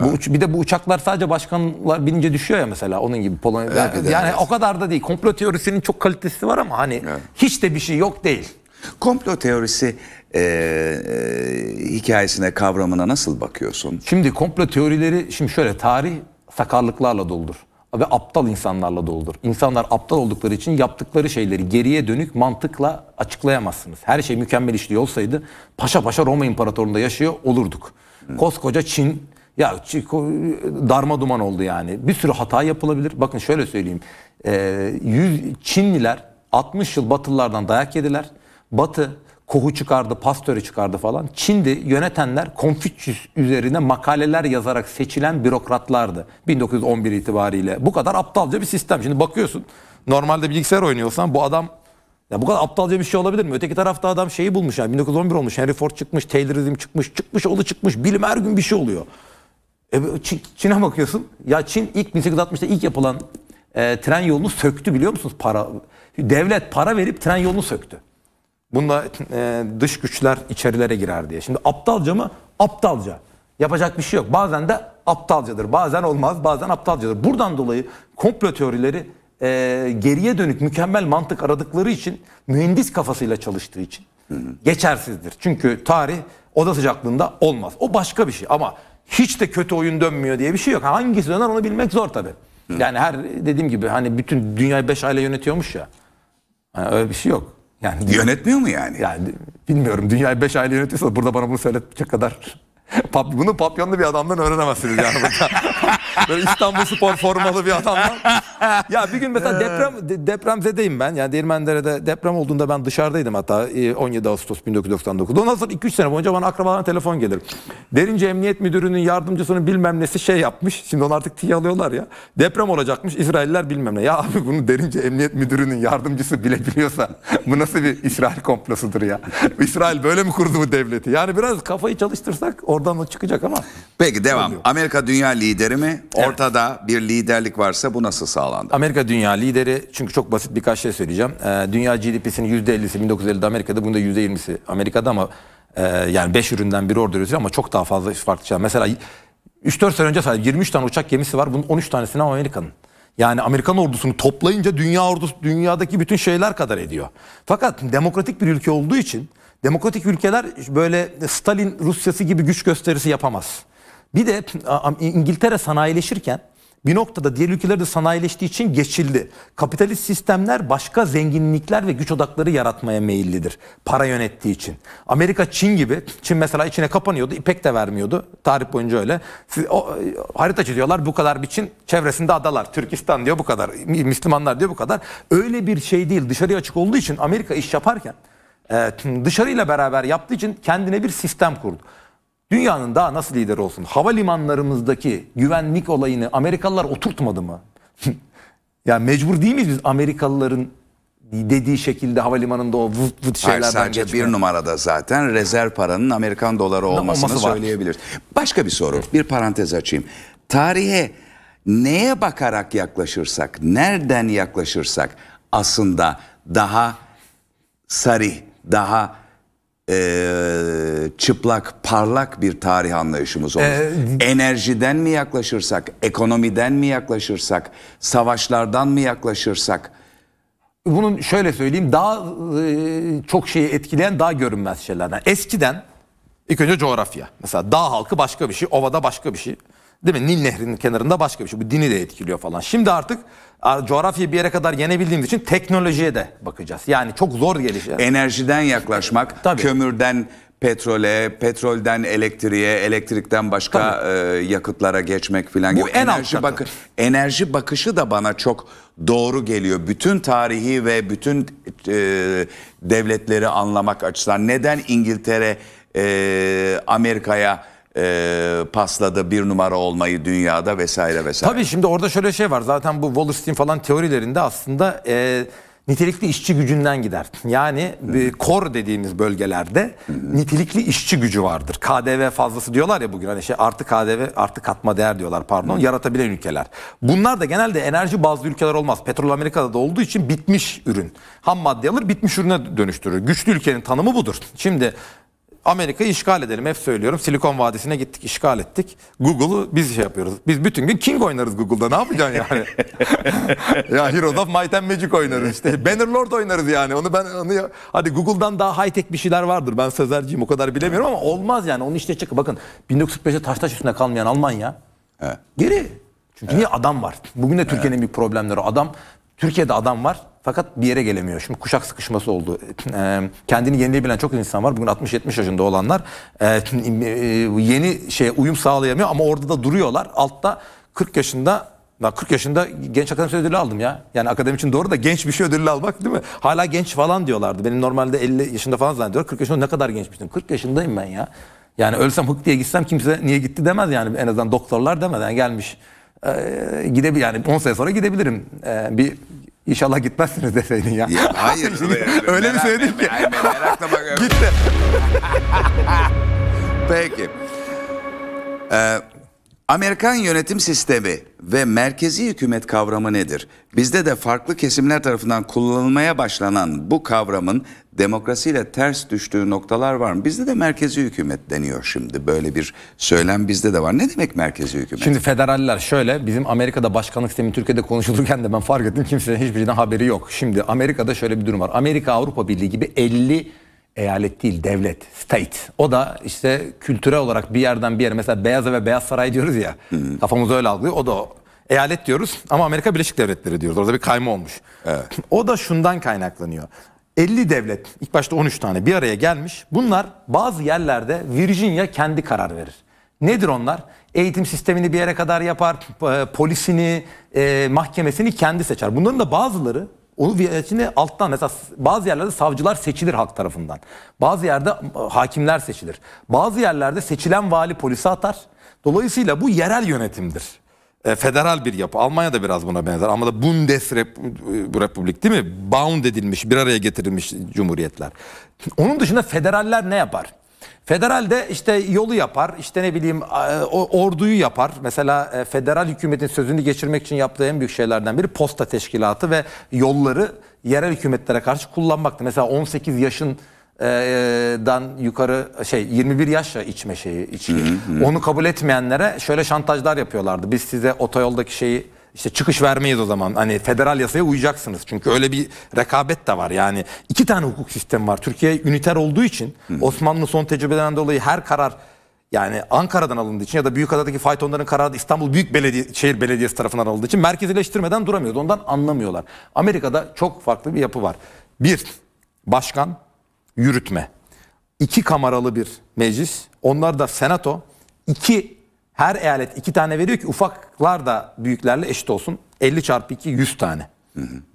Bu uç- bir de bu uçaklar sadece başkanlar binince düşüyor ya mesela onun gibi Polonya. Evet, yani evet. o kadar da değil. Komplo teorisinin çok kalitesi var ama hani hiç de bir şey yok değil. Komplo teorisi e, e, hikayesine, kavramına nasıl bakıyorsun? Şimdi komplo teorileri şimdi şöyle tarih sakarlıklarla doludur ve aptal insanlarla doludur. İnsanlar aptal oldukları için yaptıkları şeyleri geriye dönük mantıkla açıklayamazsınız. Her şey mükemmel işliyor olsaydı paşa paşa Roma İmparatorluğu'nda yaşıyor olurduk. Koskoca Çin ya darma duman oldu yani. Bir sürü hata yapılabilir. Bakın şöyle söyleyeyim. Ee, yüz, Çinliler 60 yıl Batılılardan dayak yediler. Batı Kohu çıkardı, Pasteur'ü çıkardı falan. Çin'de yönetenler Konfüçyüs üzerine makaleler yazarak seçilen bürokratlardı. 1911 itibariyle. Bu kadar aptalca bir sistem. Şimdi bakıyorsun normalde bilgisayar oynuyorsan bu adam ya bu kadar aptalca bir şey olabilir mi? Öteki tarafta adam şeyi bulmuş yani 1911 olmuş. Henry Ford çıkmış, Taylorizm çıkmış, çıkmış oğlu çıkmış. Bilim her gün bir şey oluyor. E, Çin'e bakıyorsun. Ya Çin ilk 1860'da ilk yapılan e, tren yolunu söktü biliyor musunuz? Para devlet para verip tren yolunu söktü. Bunda e, dış güçler içerilere girer diye. Şimdi aptalca mı? Aptalca. Yapacak bir şey yok. Bazen de aptalcadır. Bazen olmaz, bazen aptalcadır. Buradan dolayı komplo teorileri e, geriye dönük mükemmel mantık aradıkları için mühendis kafasıyla çalıştığı için geçersizdir. Çünkü tarih oda sıcaklığında olmaz. O başka bir şey ama hiç de kötü oyun dönmüyor diye bir şey yok. Hangisi döner onu bilmek zor tabii. Yani her dediğim gibi hani bütün dünyayı beş aile yönetiyormuş ya. Yani öyle bir şey yok. Yani Yönetmiyor mu yani? yani bilmiyorum dünyayı 5 aile yönetiyorsa burada bana bunu söyletecek kadar Pap, bunu papyonlu bir adamdan öğrenemezsiniz yani burada. Böyle İstanbul Spor formalı bir adamdan. Ya bir gün mesela deprem de- depremzedeyim ben. Yani Değirmendere'de deprem olduğunda ben dışarıdaydım hatta e, 17 Ağustos 1999'da. Ondan sonra 2-3 sene boyunca bana akrabalardan telefon gelir. Derince Emniyet Müdürü'nün yardımcısının bilmem nesi şey yapmış. Şimdi onu artık tiye alıyorlar ya. Deprem olacakmış İsrailler bilmem ne. Ya abi bunu Derince Emniyet Müdürü'nün yardımcısı bile biliyorsa bu nasıl bir İsrail komplosudur ya. İsrail böyle mi kurdu bu devleti? Yani biraz kafayı çalıştırsak oradan o çıkacak ama. Peki devam. Oluyor. Amerika dünya lideri mi? Evet. Ortada bir liderlik varsa bu nasıl sağlandı? Amerika dünya lideri çünkü çok basit birkaç şey söyleyeceğim. Ee, dünya GDP'sinin %50'si 1950'de Amerika'da bunda %20'si Amerika'da ama e, yani 5 üründen biri orada üretiyor ama çok daha fazla farklı şey. Mesela 3-4 sene önce sadece 23 tane uçak gemisi var. Bunun 13 tanesi Amerika'nın. Yani Amerikan ordusunu toplayınca dünya ordusu dünyadaki bütün şeyler kadar ediyor. Fakat demokratik bir ülke olduğu için demokratik ülkeler böyle Stalin Rusyası gibi güç gösterisi yapamaz. Bir de İngiltere sanayileşirken bir noktada diğer ülkeler de sanayileştiği için geçildi. Kapitalist sistemler başka zenginlikler ve güç odakları yaratmaya meyillidir. Para yönettiği için. Amerika Çin gibi. Çin mesela içine kapanıyordu. ipek de vermiyordu. Tarih boyunca öyle. Siz, o, harita çiziyorlar. Bu kadar bir Çin. Çevresinde adalar. Türkistan diyor bu kadar. Mü- Müslümanlar diyor bu kadar. Öyle bir şey değil. Dışarıya açık olduğu için Amerika iş yaparken e, dışarıyla beraber yaptığı için kendine bir sistem kurdu. Dünyanın daha nasıl lideri olsun? Havalimanlarımızdaki güvenlik olayını Amerikalılar oturtmadı mı? ya mecbur değil miyiz biz Amerikalıların dediği şekilde havalimanında o vıt vıt Hayır, şeylerden sadece geçmeye? bir numarada zaten rezerv paranın Amerikan doları olmasını olması var. söyleyebiliriz. Başka bir soru. Bir parantez açayım. Tarihe neye bakarak yaklaşırsak, nereden yaklaşırsak aslında daha sarih, daha eee, çıplak, parlak bir tarih anlayışımız olur. Ee, Enerjiden mi yaklaşırsak, ekonomiden mi yaklaşırsak, savaşlardan mı yaklaşırsak? Bunun şöyle söyleyeyim daha e, çok şeyi etkileyen daha görünmez şeylerden. Eskiden ilk önce coğrafya. Mesela dağ halkı başka bir şey, ovada başka bir şey. Değil mi? Nil Nehri'nin kenarında başka bir şey. Bu dini de etkiliyor falan. Şimdi artık coğrafyayı bir yere kadar yenebildiğimiz için teknolojiye de bakacağız. Yani çok zor gelişen. enerjiden yaklaşmak, Tabii. kömürden petrole, petrolden elektriğe, elektrikten başka e, yakıtlara geçmek filan Bu gibi. en enerji bakı enerji bakışı da bana çok doğru geliyor. Bütün tarihi ve bütün e, devletleri anlamak açısından neden İngiltere e, Amerika'ya e, pasladı bir numara olmayı dünyada vesaire vesaire. Tabii şimdi orada şöyle şey var. Zaten bu Wallerstein falan teorilerinde aslında e, nitelikli işçi gücünden gider. Yani e, core dediğimiz bölgelerde nitelikli işçi gücü vardır. KDV fazlası diyorlar ya bugün hani şey artı KDV artı katma değer diyorlar pardon yaratabilen ülkeler. Bunlar da genelde enerji bazlı ülkeler olmaz. Petrol Amerika'da da olduğu için bitmiş ürün. Ham madde alır bitmiş ürüne dönüştürür. Güçlü ülkenin tanımı budur. Şimdi Amerika'yı işgal edelim. Hep söylüyorum. Silikon Vadisi'ne gittik, işgal ettik. Google'u biz şey yapıyoruz. Biz bütün gün King oynarız Google'da. Ne yapacaksın yani? ya Heroes of Might and Magic oynarız işte. Bannerlord oynarız yani. Onu ben onu ya- hadi Google'dan daha high tech bir şeyler vardır. Ben sözerciyim o kadar bilemiyorum ama olmaz yani. Onu işte çık. Bakın 1945'te taş taş üstünde kalmayan Almanya geri. Çünkü niye adam var? Bugün de Türkiye'nin en büyük problemleri adam. Türkiye'de adam var fakat bir yere gelemiyor. Şimdi kuşak sıkışması oldu. Ee, kendini yenileyebilen çok insan var. Bugün 60-70 yaşında olanlar e, e, yeni şeye uyum sağlayamıyor ama orada da duruyorlar. Altta 40 yaşında ben 40 yaşında genç akademisyen ödülü aldım ya. Yani akademi için doğru da genç bir şey ödülü almak değil mi? Hala genç falan diyorlardı. Benim normalde 50 yaşında falan zannediyor. 40 yaşında ne kadar gençmiştim. 40 yaşındayım ben ya. Yani ölsem hık diye gitsem kimse niye gitti demez yani. En azından doktorlar demez. Yani gelmiş. Ee, gidebilir yani 10 sene sonra gidebilirim. Ee, bir inşallah gitmezsiniz deseydin ya. Ya hayır. Öyle bir söyledin ki. me- Merakla bakıyorum. Gitti. Peki. Ee, Amerikan yönetim sistemi ve merkezi hükümet kavramı nedir? Bizde de farklı kesimler tarafından kullanılmaya başlanan bu kavramın demokrasiyle ters düştüğü noktalar var mı? Bizde de merkezi hükümet deniyor şimdi. Böyle bir söylem bizde de var. Ne demek merkezi hükümet? Şimdi federaller şöyle bizim Amerika'da başkanlık sistemi Türkiye'de konuşulurken de ben fark ettim kimsenin hiçbir şeyden haberi yok. Şimdi Amerika'da şöyle bir durum var. Amerika Avrupa Birliği gibi 50 eyalet değil devlet, state. O da işte kültürel olarak bir yerden bir yere mesela Beyaz ve Beyaz Saray diyoruz ya. Kafamız öyle algılıyor. O da o. Eyalet diyoruz ama Amerika Birleşik Devletleri diyoruz. Orada bir kayma olmuş. O da şundan kaynaklanıyor. 50 devlet, ilk başta 13 tane bir araya gelmiş. Bunlar bazı yerlerde Virginia kendi karar verir. Nedir onlar? Eğitim sistemini bir yere kadar yapar, e, polisini, e, mahkemesini kendi seçer. Bunların da bazıları onu içine alttan mesela bazı yerlerde savcılar seçilir halk tarafından. Bazı yerde e, hakimler seçilir. Bazı yerlerde seçilen vali polise atar. Dolayısıyla bu yerel yönetimdir. E, federal bir yapı. Almanya'da biraz buna benzer. Ama da Bundesrepublik değil mi? Bound edilmiş, bir araya getirilmiş cumhuriyetler. Onun dışında federaller ne yapar? Federal de işte yolu yapar, işte ne bileyim orduyu yapar. Mesela e, federal hükümetin sözünü geçirmek için yaptığı en büyük şeylerden biri posta teşkilatı ve yolları yerel hükümetlere karşı kullanmaktı. Mesela 18 yaşın e, dan yukarı şey 21 yaşla içme şeyi içki. Onu kabul etmeyenlere şöyle şantajlar yapıyorlardı. Biz size otoyoldaki şeyi işte çıkış vermeyiz o zaman. Hani federal yasaya uyacaksınız. Çünkü öyle bir rekabet de var. Yani iki tane hukuk sistemi var. Türkiye üniter olduğu için Osmanlı son tecrübelerinden dolayı her karar yani Ankara'dan alındığı için ya da Büyükada'daki faytonların kararı İstanbul Büyük Belediye, Şehir Belediyesi tarafından alındığı için merkezileştirmeden duramıyoruz. Ondan anlamıyorlar. Amerika'da çok farklı bir yapı var. Bir, başkan, yürütme. İki kameralı bir meclis. Onlar da senato. İki her eyalet iki tane veriyor ki ufaklar da büyüklerle eşit olsun. 50 çarpı 2 100 tane.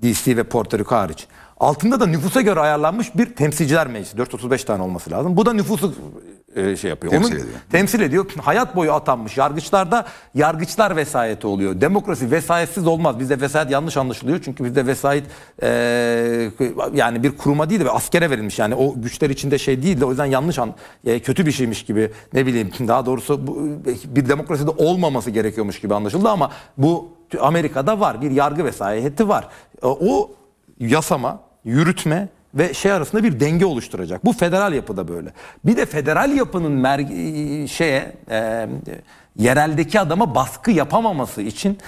DC ve Porto Rico hariç. Altında da nüfusa göre ayarlanmış bir temsilciler meclisi. 435 tane olması lazım. Bu da nüfusu e, şey yapıyor. Temsil Onun- ediyor. temsil ediyor. Hayat boyu atanmış yargıçlarda yargıçlar vesayeti oluyor. Demokrasi vesayetsiz olmaz. Bizde vesayet yanlış anlaşılıyor. Çünkü bizde vesayet e, yani bir kuruma değil de askere verilmiş. Yani o güçler içinde şey değil de o yüzden yanlış an e, kötü bir şeymiş gibi ne bileyim daha doğrusu bu, bir demokraside olmaması gerekiyormuş gibi anlaşıldı ama bu Amerika'da var. Bir yargı vesayeti var. E, O yasama, yürütme ve şey arasında bir denge oluşturacak. Bu federal yapıda böyle. Bir de federal yapının mer- şeye e, yereldeki adama baskı yapamaması için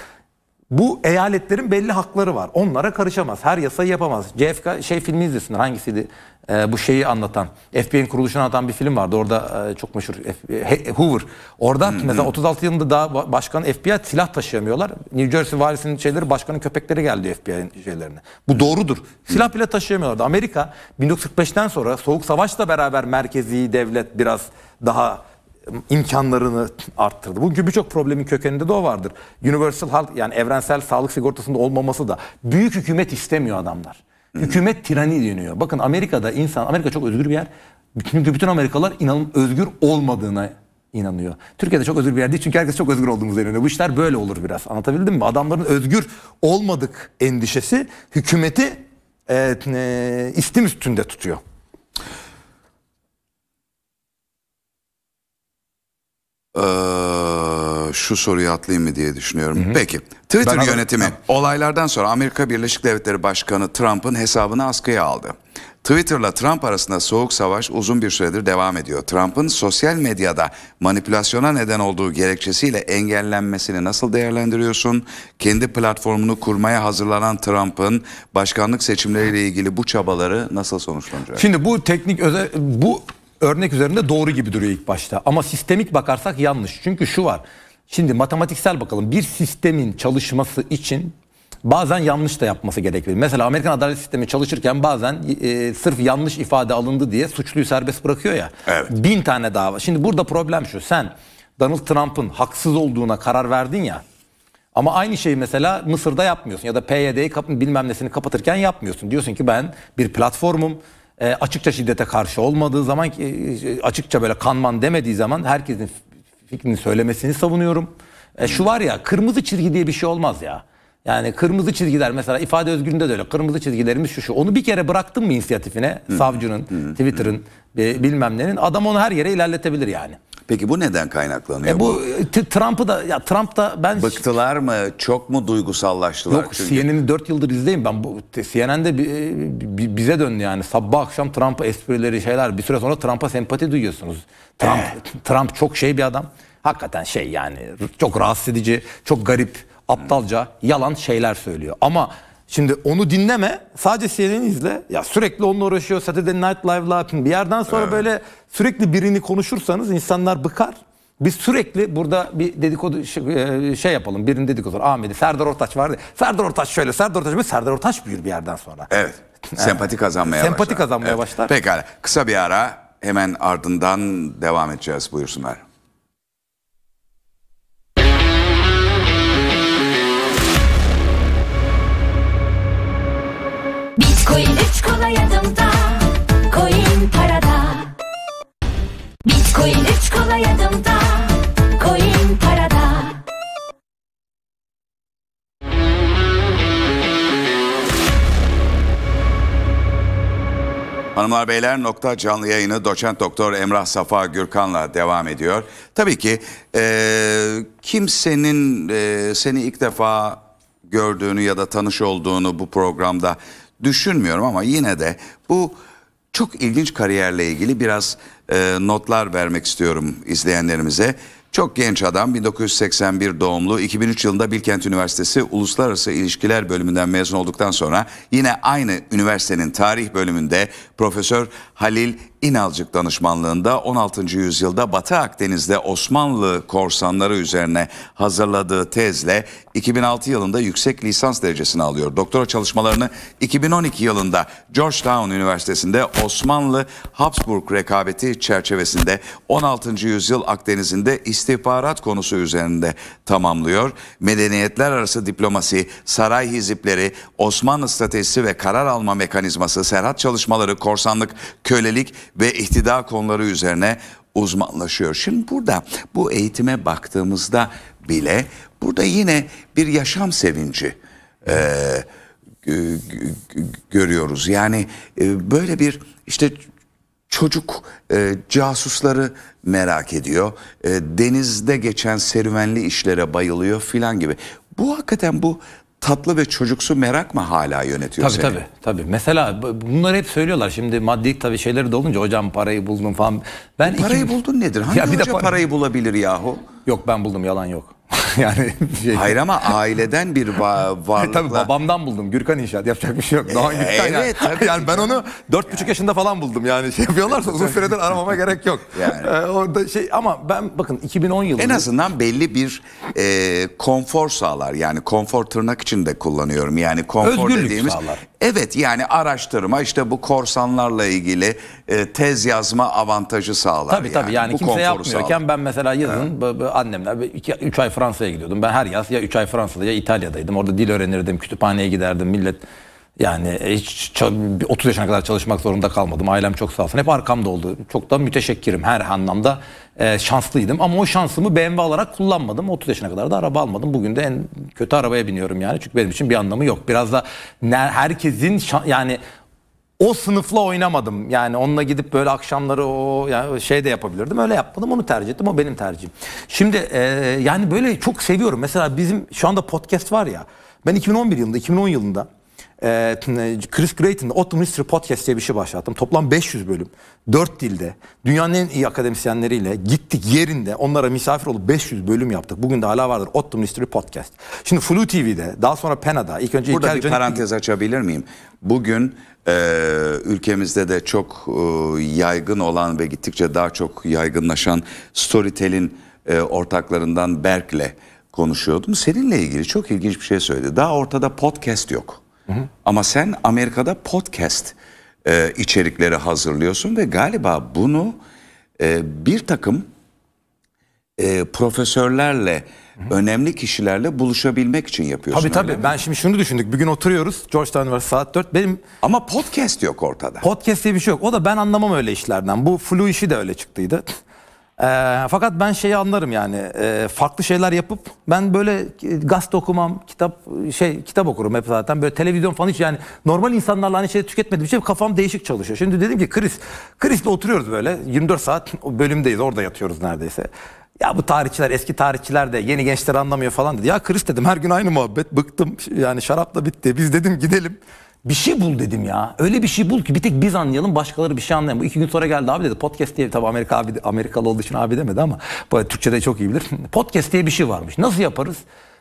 Bu eyaletlerin belli hakları var. Onlara karışamaz. Her yasayı yapamaz. JFK şey filmi izlesinler. Hangisiydi? Ee, bu şeyi anlatan, FBI'nin kuruluşunu anlatan bir film vardı. Orada e, çok meşhur F- Hoover. Orada mesela 36 yılında daha ba- başkan FBI silah taşıyamıyorlar. New Jersey valisinin şeyleri başkanın köpekleri geldi FBI'nin şeylerine. Bu doğrudur. Silah bile taşıyamıyorlardı. Amerika 1945'ten sonra Soğuk Savaş'la beraber merkezi devlet biraz daha imkanlarını arttırdı. Bugünkü birçok problemin kökeninde de o vardır. Universal Health yani evrensel sağlık sigortasında olmaması da büyük hükümet istemiyor adamlar. Hükümet tirani dönüyor. Bakın Amerika'da insan, Amerika çok özgür bir yer. Çünkü bütün Amerikalılar inanın özgür olmadığına inanıyor. Türkiye'de çok özgür bir yer değil çünkü herkes çok özgür olduğumuza inanıyor. Bu işler böyle olur biraz. Anlatabildim mi? Adamların özgür olmadık endişesi hükümeti e, e, istim üstünde tutuyor. Ee, şu soruyu atlayayım mı diye düşünüyorum. Peki. Twitter Ben- yönetimi olaylardan sonra Amerika Birleşik Devletleri Başkanı Trump'ın hesabını askıya aldı. Twitter'la Trump arasında soğuk savaş uzun bir süredir devam ediyor. Trump'ın sosyal medyada manipülasyona neden olduğu gerekçesiyle engellenmesini nasıl değerlendiriyorsun? Kendi platformunu kurmaya hazırlanan Trump'ın başkanlık seçimleriyle ilgili bu çabaları nasıl sonuçlanacak? Şimdi bu teknik özel bu örnek üzerinde doğru gibi duruyor ilk başta. Ama sistemik bakarsak yanlış. Çünkü şu var. Şimdi matematiksel bakalım. Bir sistemin çalışması için bazen yanlış da yapması gerekiyor. Mesela Amerikan adalet sistemi çalışırken bazen e, sırf yanlış ifade alındı diye suçluyu serbest bırakıyor ya. Evet. Bin tane dava. Şimdi burada problem şu. Sen Donald Trump'ın haksız olduğuna karar verdin ya. Ama aynı şeyi mesela Mısır'da yapmıyorsun ya da PYD'yi bilmem nesini kapatırken yapmıyorsun. Diyorsun ki ben bir platformum e, açıkça şiddete karşı olmadığı zaman e, açıkça böyle kanman demediği zaman herkesin fikrini söylemesini savunuyorum. E, şu var ya kırmızı çizgi diye bir şey olmaz ya. Yani kırmızı çizgiler mesela ifade özgürlüğünde de öyle. Kırmızı çizgilerimiz şu şu. Onu bir kere bıraktın mı inisiyatifine savcının, Twitter'ın bilmem nenin adam onu her yere ilerletebilir yani. Peki bu neden kaynaklanıyor? E bu e, T- Trump'ı da ya Trump da ben Bıktılar mı? Çok mu duygusallaştılar? Yok Çünkü- CNN'i 4 yıldır izleyeyim ben. Bu CNN'de bi- bize döndü yani. Sabah akşam Trump'a esprileri şeyler. Bir süre sonra Trump'a sempati duyuyorsunuz. Trump Trump çok şey bir adam. Hakikaten şey yani çok rahatsız edici, çok garip, aptalca, yalan şeyler söylüyor. Ama şimdi onu dinleme, sadece CNN'i izle. Ya sürekli onunla uğraşıyor. Saturday Night Live'la bir yerden sonra böyle sürekli birini konuşursanız insanlar bıkar. Biz sürekli burada bir dedikodu şey, e, şey yapalım. Birinin dedikodu. Ahmet'i Serdar Ortaç vardı. Serdar Ortaç şöyle, Serdar Ortaç böyle. Serdar Ortaç büyür bir yerden sonra. Evet. Sempati kazanmaya Sempati başlar. kazanmaya başlar. Pekala. Kısa bir ara hemen ardından devam edeceğiz. Buyursunlar. Bitcoin üç kolay adımda Coin parada. Bitcoin üç kolay adımda Coin parada. Hanımlar beyler nokta canlı yayını doçent doktor Emrah Safa Gürkan'la devam ediyor. Tabii ki e, kimsenin e, seni ilk defa gördüğünü ya da tanış olduğunu bu programda düşünmüyorum ama yine de bu çok ilginç kariyerle ilgili biraz e, notlar vermek istiyorum izleyenlerimize. Çok genç adam 1981 doğumlu 2003 yılında Bilkent Üniversitesi Uluslararası İlişkiler bölümünden mezun olduktan sonra yine aynı üniversitenin tarih bölümünde Profesör Halil İnalcık danışmanlığında 16. yüzyılda Batı Akdeniz'de Osmanlı korsanları üzerine hazırladığı tezle 2006 yılında yüksek lisans derecesini alıyor. Doktora çalışmalarını 2012 yılında Georgetown Üniversitesi'nde Osmanlı Habsburg rekabeti çerçevesinde 16. yüzyıl Akdeniz'inde istihbarat konusu üzerinde tamamlıyor. Medeniyetler arası diplomasi, saray hizipleri, Osmanlı stratejisi ve karar alma mekanizması, serhat çalışmaları, korsanlık, kölelik ve ihtida konuları üzerine uzmanlaşıyor. Şimdi burada bu eğitime baktığımızda bile burada yine bir yaşam sevinci e, gö- gö- görüyoruz. Yani e, böyle bir işte çocuk e, casusları merak ediyor. E, denizde geçen serüvenli işlere bayılıyor filan gibi. Bu hakikaten bu tatlı ve çocuksu merak mı hala yönetiyor Tabii seni? tabii tabii. Mesela bu- bunları hep söylüyorlar. Şimdi maddi tabii şeyleri de olunca hocam parayı buldum falan. Ben Parayı iki- buldun nedir? Hangi Ya bir de hoca pa- parayı bulabilir yahu? Yok ben buldum yalan yok. yani şey. Hayır ama aileden bir va- varlıkla. Tabii babamdan buldum. Gürkan İnşaat yapacak bir şey yok. Doğan E, Gürkan yani. evet, tabii yani ben onu dört buçuk yaşında falan buldum yani şey yapıyorlarsa uzun süredir aramama gerek yok. Yani. Ee, orada şey ama ben bakın 2010 yılında En azından belli bir e, konfor sağlar. Yani konfor tırnak içinde kullanıyorum. Yani konfor Özgürlük dediğimiz. sağlar. Evet yani araştırma işte bu korsanlarla ilgili e, tez yazma avantajı sağlar. Tabii tabii yani Bu kimse yapmıyorken sağlar. ben mesela yazın annemle 3 ay Fransa'ya gidiyordum. Ben her yaz ya 3 ay Fransa'da ya İtalya'daydım. Orada dil öğrenirdim, kütüphaneye giderdim. Millet yani hiç ça- 30 yaşına kadar çalışmak zorunda kalmadım. Ailem çok sağ olsun. Hep arkamda oldu. Çok da müteşekkirim her anlamda. e, şanslıydım ama o şansımı BMW alarak kullanmadım. 30 yaşına kadar da araba almadım. Bugün de en kötü arabaya biniyorum yani. Çünkü benim için bir anlamı yok. Biraz da herkesin yani o sınıfla oynamadım. Yani onunla gidip böyle akşamları o yani şey de yapabilirdim. Öyle yapmadım. Onu tercih ettim. O benim tercihim. Şimdi e, yani böyle çok seviyorum. Mesela bizim şu anda podcast var ya. Ben 2011 yılında, 2010 yılında e, Chris Autumn History Podcast diye bir şey başlattım. Toplam 500 bölüm. 4 dilde. Dünyanın en iyi akademisyenleriyle gittik yerinde. Onlara misafir olup 500 bölüm yaptık. Bugün de hala vardır History Podcast. Şimdi Flu TV'de, daha sonra Pena'da. ilk önce Burada İlker bir Can- parantez açabilir miyim? Bugün e, ülkemizde de çok e, yaygın olan ve gittikçe daha çok yaygınlaşan Storytel'in e, ortaklarından Berk'le konuşuyordum. Seninle ilgili çok ilginç bir şey söyledi. Daha ortada podcast yok. Ama sen Amerika'da podcast e, içerikleri hazırlıyorsun ve galiba bunu e, bir takım e, profesörlerle, önemli kişilerle buluşabilmek için yapıyorsun. Tabii tabii. mi? Ben şimdi şunu düşündük. Bir gün oturuyoruz. Georgetown Üniversitesi saat 4. Benim Ama podcast yok ortada. podcast diye bir şey yok. O da ben anlamam öyle işlerden. Bu flu işi de öyle çıktıydı. Ee, fakat ben şeyi anlarım yani e, farklı şeyler yapıp ben böyle e, gazete okumam kitap şey kitap okurum hep zaten böyle televizyon falan hiç yani normal insanlarla aynı şeyi tüketmediğim için kafam değişik çalışıyor. Şimdi dedim ki Chris Chris'le oturuyoruz böyle 24 saat bölümdeyiz orada yatıyoruz neredeyse. Ya bu tarihçiler eski tarihçiler de yeni gençler anlamıyor falan dedi. Ya Chris dedim her gün aynı muhabbet bıktım yani şarap da bitti biz dedim gidelim. Bir şey bul dedim ya. Öyle bir şey bul ki bir tek biz anlayalım başkaları bir şey anlayamıyor. Bu iki gün sonra geldi abi dedi podcast diye tabii Amerika abi, Amerikalı olduğu için abi demedi ama bu Türkçe'de çok iyi bilir. Podcast diye bir şey varmış. Nasıl yaparız?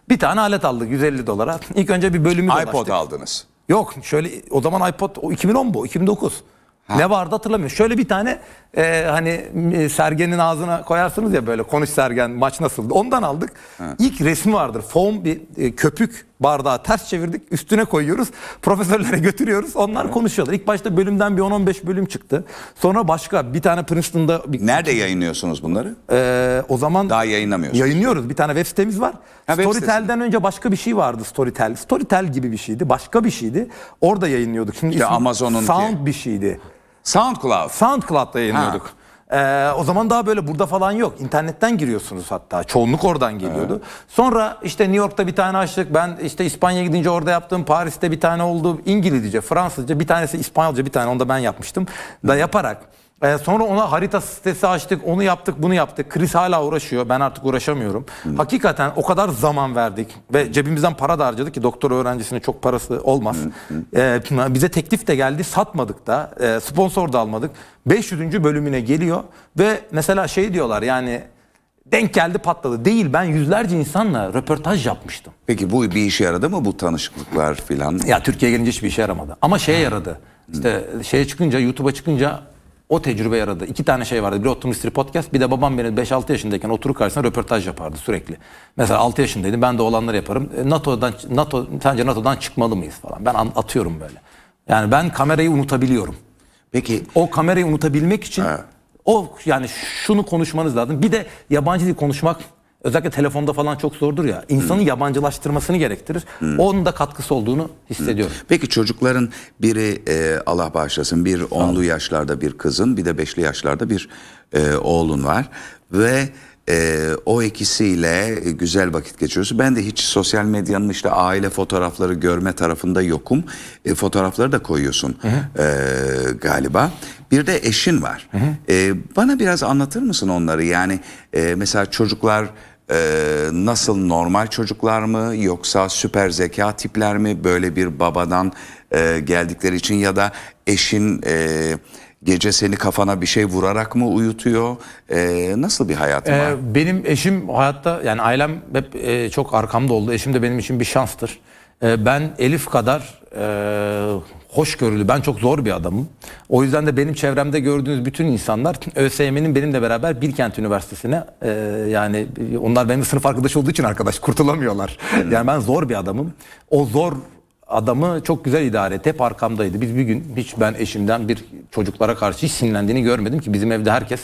Bir tane alet aldık 150 dolara. İlk önce bir bölümü iPod dolaştık. aldınız. Yok şöyle o zaman iPod o 2010 bu 2009. Ne vardı hatırlamıyorum. Şöyle bir tane e, hani Sergen'in ağzına koyarsınız ya böyle konuş Sergen maç nasıldı ondan aldık. İlk resmi vardır foam bir e, köpük bardağı ters çevirdik üstüne koyuyoruz. Profesörlere götürüyoruz onlar konuşuyorlar. İlk başta bölümden bir 10-15 bölüm çıktı. Sonra başka bir tane Princeton'da bir, Nerede yayınlıyorsunuz bunları? e, o zaman Daha yayınlamıyorsunuz. Yayınlıyoruz. Bir tane web sitemiz var. Ha, Storytel'den önce başka bir şey vardı Storytel. Storytel gibi bir şeydi. Başka bir şeydi. Orada yayınlıyorduk. Şimdi İşte ismi Amazon'unki. Sound bir şeydi. SoundCloud. SoundCloud'da yayınlıyorduk. Ee, o zaman daha böyle burada falan yok. İnternetten giriyorsunuz hatta. Çoğunluk oradan geliyordu. Sonra işte New York'ta bir tane açtık. Ben işte İspanya'ya gidince orada yaptım. Paris'te bir tane oldu. İngilizce, Fransızca, bir tanesi İspanyolca, bir tane onu da ben yapmıştım. Da yaparak ee, sonra ona harita sitesi açtık, onu yaptık, bunu yaptık. Chris hala uğraşıyor, ben artık uğraşamıyorum. Hakikaten o kadar zaman verdik ve cebimizden para da harcadık ki doktor öğrencisinin çok parası olmaz. Ee, bize teklif de geldi, satmadık da, e, sponsor da almadık. 500. bölümüne geliyor ve mesela şey diyorlar yani denk geldi patladı. Değil ben yüzlerce insanla röportaj yapmıştım. Peki bu bir işe yaradı mı bu tanışıklıklar filan? Ya Türkiye'ye gelince hiçbir işe yaramadı. Ama şeye yaradı. İşte şeye çıkınca, YouTube'a çıkınca o tecrübe yaradı. İki tane şey vardı. Bir Otum Mystery Podcast, bir de babam benim 5-6 yaşındayken oturup karşısına röportaj yapardı sürekli. Mesela 6 yaşındaydım, ben de olanları yaparım. E, NATO'dan, NATO, sence NATO'dan çıkmalı mıyız falan. Ben atıyorum böyle. Yani ben kamerayı unutabiliyorum. Peki O kamerayı unutabilmek için o yani şunu konuşmanız lazım. Bir de yabancı dil konuşmak özellikle telefonda falan çok zordur ya. İnsanın yabancılaştırmasını gerektirir. Onun da katkısı olduğunu hissediyorum. Peki çocukların biri e, Allah bağışlasın bir onlu yaşlarda bir kızın bir de beşli yaşlarda bir e, oğlun var ve e, o ikisiyle güzel vakit geçiriyorsun. Ben de hiç sosyal medyanın işte aile fotoğrafları görme tarafında yokum. E, fotoğrafları da koyuyorsun e, galiba. Bir de eşin var. E, bana biraz anlatır mısın onları? Yani e, mesela çocuklar e, nasıl normal çocuklar mı yoksa süper zeka tipler mi böyle bir babadan e, geldikleri için ya da eşin e, Gece seni kafana bir şey vurarak mı uyutuyor? Ee, nasıl bir hayatın var? Ee, benim eşim hayatta yani ailem hep e, çok arkamda oldu. Eşim de benim için bir şanstır. Ee, ben Elif kadar e, hoşgörülü, ben çok zor bir adamım. O yüzden de benim çevremde gördüğünüz bütün insanlar ÖSYM'nin benimle beraber Bilkent Üniversitesi'ne e, yani onlar benim sınıf arkadaşı olduğu için arkadaş kurtulamıyorlar. Yani ben zor bir adamım. O zor adamı çok güzel idare etti. Hep arkamdaydı. Biz bir gün hiç ben eşimden bir çocuklara karşı hiç sinirlendiğini görmedim ki bizim evde herkes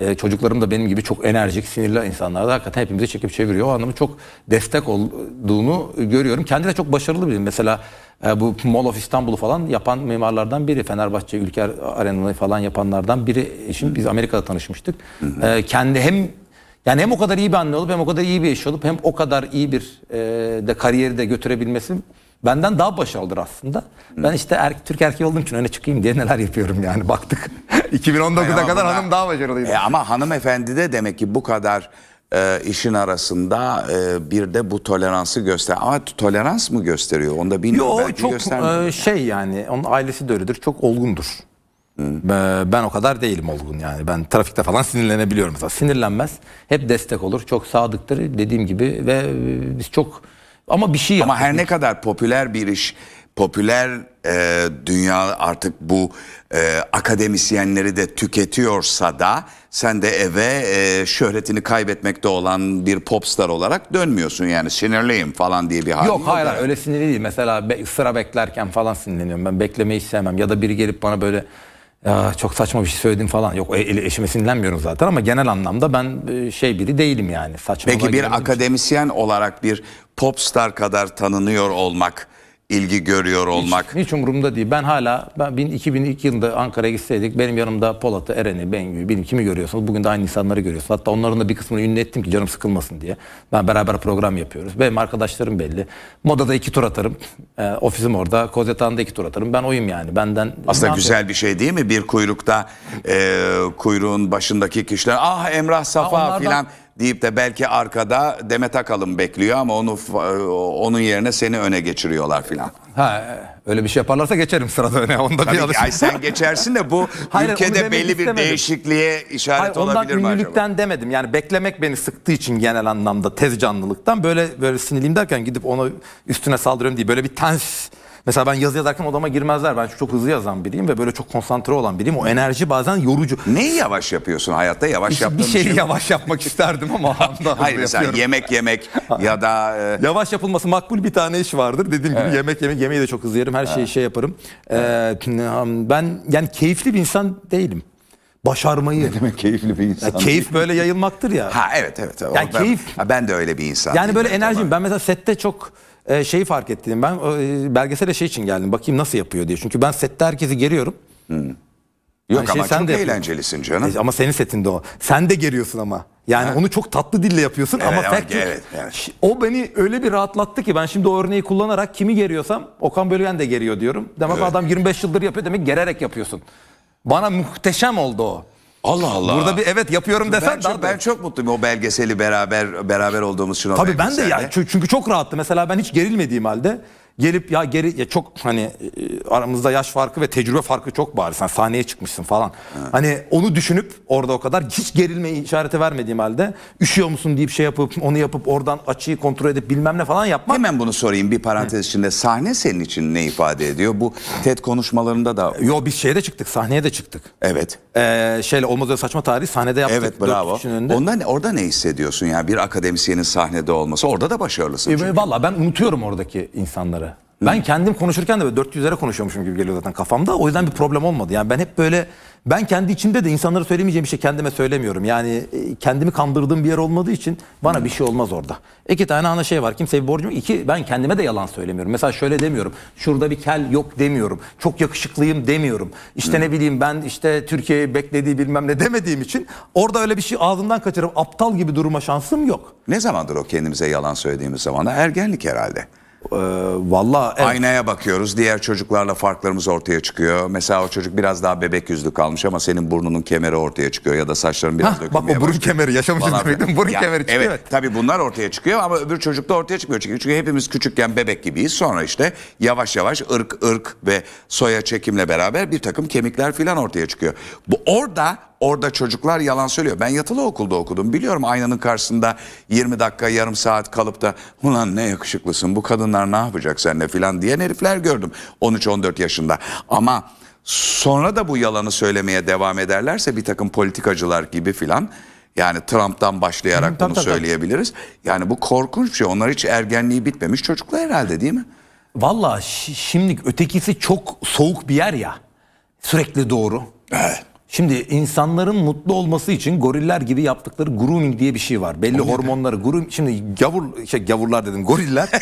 e, çocuklarım da benim gibi çok enerjik, sinirli insanlar. Hakikaten hepimizi çekip çeviriyor. O anlamda çok destek olduğunu görüyorum. Kendi de çok başarılı biri. Mesela e, bu Mall of İstanbul'u falan yapan mimarlardan biri. Fenerbahçe Ülker Arena'yı falan yapanlardan biri. Eşim biz Amerika'da tanışmıştık. E, kendi hem yani hem o kadar iyi bir anne olup hem o kadar iyi bir eş olup hem o kadar iyi bir e, de kariyeri de götürebilmesi benden daha başarılıdır aslında. Ben işte er, Türk erkeği olduğum için öne çıkayım diye neler yapıyorum yani baktık. 2019'a Ama kadar bunlar- hanım daha başarılıydı. E, ama hanımefendi de demek ki bu kadar e, işin arasında e, bir de bu toleransı göster. Ama tolerans mı gösteriyor? Onu da bilmiyorum. Yo Belki çok e, şey yani onun ailesi de öyledir. Çok olgundur. E, Ben o kadar değilim olgun yani. Ben trafikte falan sinirlenebiliyorum mesela. Sinirlenmez. Hep destek olur. Çok sadıktır dediğim gibi ve e, biz çok ama bir şey Ama yaptık. her ne kadar popüler bir iş, popüler e, dünya artık bu e, akademisyenleri de tüketiyorsa da sen de eve e, şöhretini kaybetmekte olan bir popstar olarak dönmüyorsun yani sinirliyim falan diye bir hal Yok hayır yani. öyle sinirli değil. Mesela be- sıra beklerken falan sinirleniyorum. Ben beklemeyi sevmem. Ya da biri gelip bana böyle ya çok saçma bir şey söyledim falan. Yok e- eşime sinirlenmiyorum zaten ama genel anlamda ben e, şey biri değilim yani. Saçma Peki bir akademisyen olarak bir popstar kadar tanınıyor olmak, ilgi görüyor olmak Hiç umurumda değil. Ben hala ben bin- 2002 yılında Ankara'ya gitseydik benim yanımda Polat'ı, Eren'i, Bengü'yü, bilin kimi görüyorsunuz. Bugün de aynı insanları görüyorsunuz. Hatta onların da bir kısmını ünlü ettim ki canım sıkılmasın diye. Ben beraber program yapıyoruz. Benim arkadaşlarım belli. Modada iki tur atarım. Ee, ofisim orada. Kozetan'da iki tur atarım. Ben oyum yani. Benden Aslında güzel bir şey değil mi? Bir kuyrukta e, kuyruğun başındaki kişiler ah Emrah Safa filan deyip de belki arkada Demet Akalın bekliyor ama onu onun yerine seni öne geçiriyorlar filan. Ha, öyle bir şey yaparlarsa geçerim sırada öne. Onda bir Tabii alışım. ay sen geçersin de bu Hayır, ülkede belli bir istemedim. değişikliğe işaret Hayır, ondan olabilir mi acaba? demedim. Yani beklemek beni sıktığı için genel anlamda tez canlılıktan böyle böyle sinirliyim derken gidip ona üstüne saldırıyorum diye böyle bir tens Mesela ben yazı yazarken odama girmezler. Ben çok hızlı yazan biriyim ve böyle çok konsantre olan biriyim. O enerji bazen yorucu. Neyi yavaş yapıyorsun hayatta? Yavaş Bir, yaptığın bir şeyi şey yavaş yapmak isterdim ama anda Hayır mesela yapıyorum. yemek yemek ya da e, Yavaş yapılması makbul bir tane iş vardır. Dediğim gibi yemek yemek yemeği de çok hızlı yerim. Her şeyi şey yaparım. Ee, ben yani keyifli bir insan değilim. Başarmayı. keyifli bir insan. Ya keyif böyle yayılmaktır ya. Ha evet evet. Yani ben, keyif- ben de öyle bir insan. Yani böyle enerjim. Ben mesela sette çok e, şeyi fark ettim. Ben e, belgesele şey için geldim. Bakayım nasıl yapıyor diye. Çünkü ben sette herkesi geriyorum. Yok Aynı şeyi ama sen çok de eğlencelisin canım. E, Ama senin setinde o. Sen de geriyorsun ama. Yani onu çok tatlı dille yapıyorsun ama Evet, ama evet, evet. Ş- o beni öyle bir rahatlattı ki ben şimdi o örneği kullanarak kimi geriyorsam Okan Bölgen de geriyor diyorum. Demek adam 25 yıldır yapıyor demek gererek yapıyorsun. Bana muhteşem oldu o. Allah Allah. Burada bir evet yapıyorum desen ben daha çok, da- ben çok mutluyum o belgeseli beraber beraber olduğumuz için. Tabii ben de ya çünkü çünkü çok rahattı. Mesela ben hiç gerilmediğim halde gelip ya geri ya çok hani e, aramızda yaş farkı ve tecrübe farkı çok bariz. Sen sahneye çıkmışsın falan. Hani onu düşünüp orada o kadar hiç gerilmeyi işareti vermediğim halde üşüyor musun deyip şey yapıp onu yapıp oradan açıyı kontrol edip bilmem ne falan yapmak. Hemen bunu sorayım bir parantez içinde. Sahne senin için ne ifade ediyor? Bu TED konuşmalarında da Yo biz şeye de çıktık sahneye de çıktık. evet. Ee, şeyle olmaz öyle saçma tarih sahnede yaptık. Evet bravo. Ondan orada ne hissediyorsun yani bir akademisyenin sahnede olması? Orada da başarılısın. E, çünkü. Valla ben unutuyorum oradaki insanları. Ben kendim konuşurken de böyle 400'lere konuşuyormuşum gibi geliyor zaten kafamda. O yüzden bir problem olmadı. Yani ben hep böyle ben kendi içimde de insanlara söylemeyeceğim bir şey kendime söylemiyorum. Yani e, kendimi kandırdığım bir yer olmadığı için bana bir şey olmaz orada. İki tane ana şey var. Kimseye bir borcum. İki ben kendime de yalan söylemiyorum. Mesela şöyle demiyorum. Şurada bir kel yok demiyorum. Çok yakışıklıyım demiyorum. İşte ne bileyim ben işte Türkiye'yi beklediği bilmem ne demediğim için orada öyle bir şey ağzımdan kaçırıp aptal gibi durma şansım yok. Ne zamandır o kendimize yalan söylediğimiz zaman? Ergenlik herhalde. Ee, Valla evet. Aynaya bakıyoruz. Diğer çocuklarla farklarımız ortaya çıkıyor. Mesela o çocuk biraz daha bebek yüzlü kalmış ama senin burnunun kemeri ortaya çıkıyor ya da saçların biraz dökülmeye bak o burun başlıyor. kemeri yaşamışız Falan demek değil mi? filan. Burun Ya, kemeri çıkıyor. Evet, tabii bunlar ortaya çıkıyor ama öbür çocukta ortaya çıkmıyor. Çünkü çünkü hepimiz küçükken bebek gibiyiz. Sonra işte yavaş yavaş ırk ırk ve soya çekimle beraber bir takım kemikler filan ortaya çıkıyor. Bu orada Orada çocuklar yalan söylüyor. Ben yatılı okulda okudum. Biliyorum aynanın karşısında 20 dakika yarım saat kalıp da ulan ne yakışıklısın bu kadınlar ne yapacak seninle filan diyen herifler gördüm. 13-14 yaşında. Ama sonra da bu yalanı söylemeye devam ederlerse bir takım politikacılar gibi filan yani Trump'tan başlayarak Hı, bunu tabii, söyleyebiliriz. Yani bu korkunç bir şey. Onlar hiç ergenliği bitmemiş çocuklar herhalde değil mi? Valla şi- şimdi ötekisi çok soğuk bir yer ya. Sürekli doğru. Evet. Şimdi insanların mutlu olması için goriller gibi yaptıkları grooming diye bir şey var. Belli hormonları groom şimdi gavur şey gavurlar dedim goriller.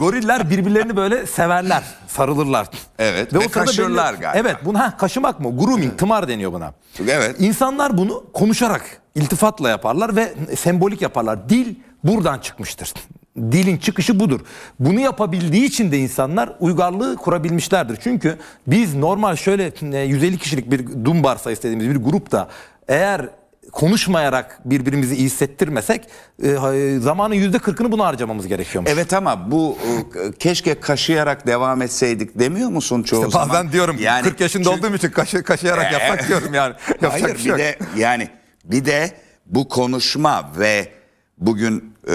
goriller birbirlerini böyle severler, sarılırlar. Evet, o ve sırada kaşırlar galiba. Evet, bunu ha kaşımak mı? Grooming, tımar deniyor buna. Evet. İnsanlar bunu konuşarak, iltifatla yaparlar ve sembolik yaparlar. Dil buradan çıkmıştır. Dilin çıkışı budur. Bunu yapabildiği için de insanlar uygarlığı kurabilmişlerdir. Çünkü biz normal şöyle e, 150 kişilik bir dumbar sayısı dediğimiz bir grupta eğer konuşmayarak birbirimizi iyi hissettirmesek e, zamanın yüzde kırkını buna harcamamız gerekiyormuş. Evet ama bu e, keşke kaşıyarak devam etseydik demiyor musun çoğu İşte zaman? bazen diyorum 40 yaşında çünkü- olduğum için kaşı, kaşıyarak yapsak diyorum yani. Hayır bir şey de yani bir de bu konuşma ve bugün e,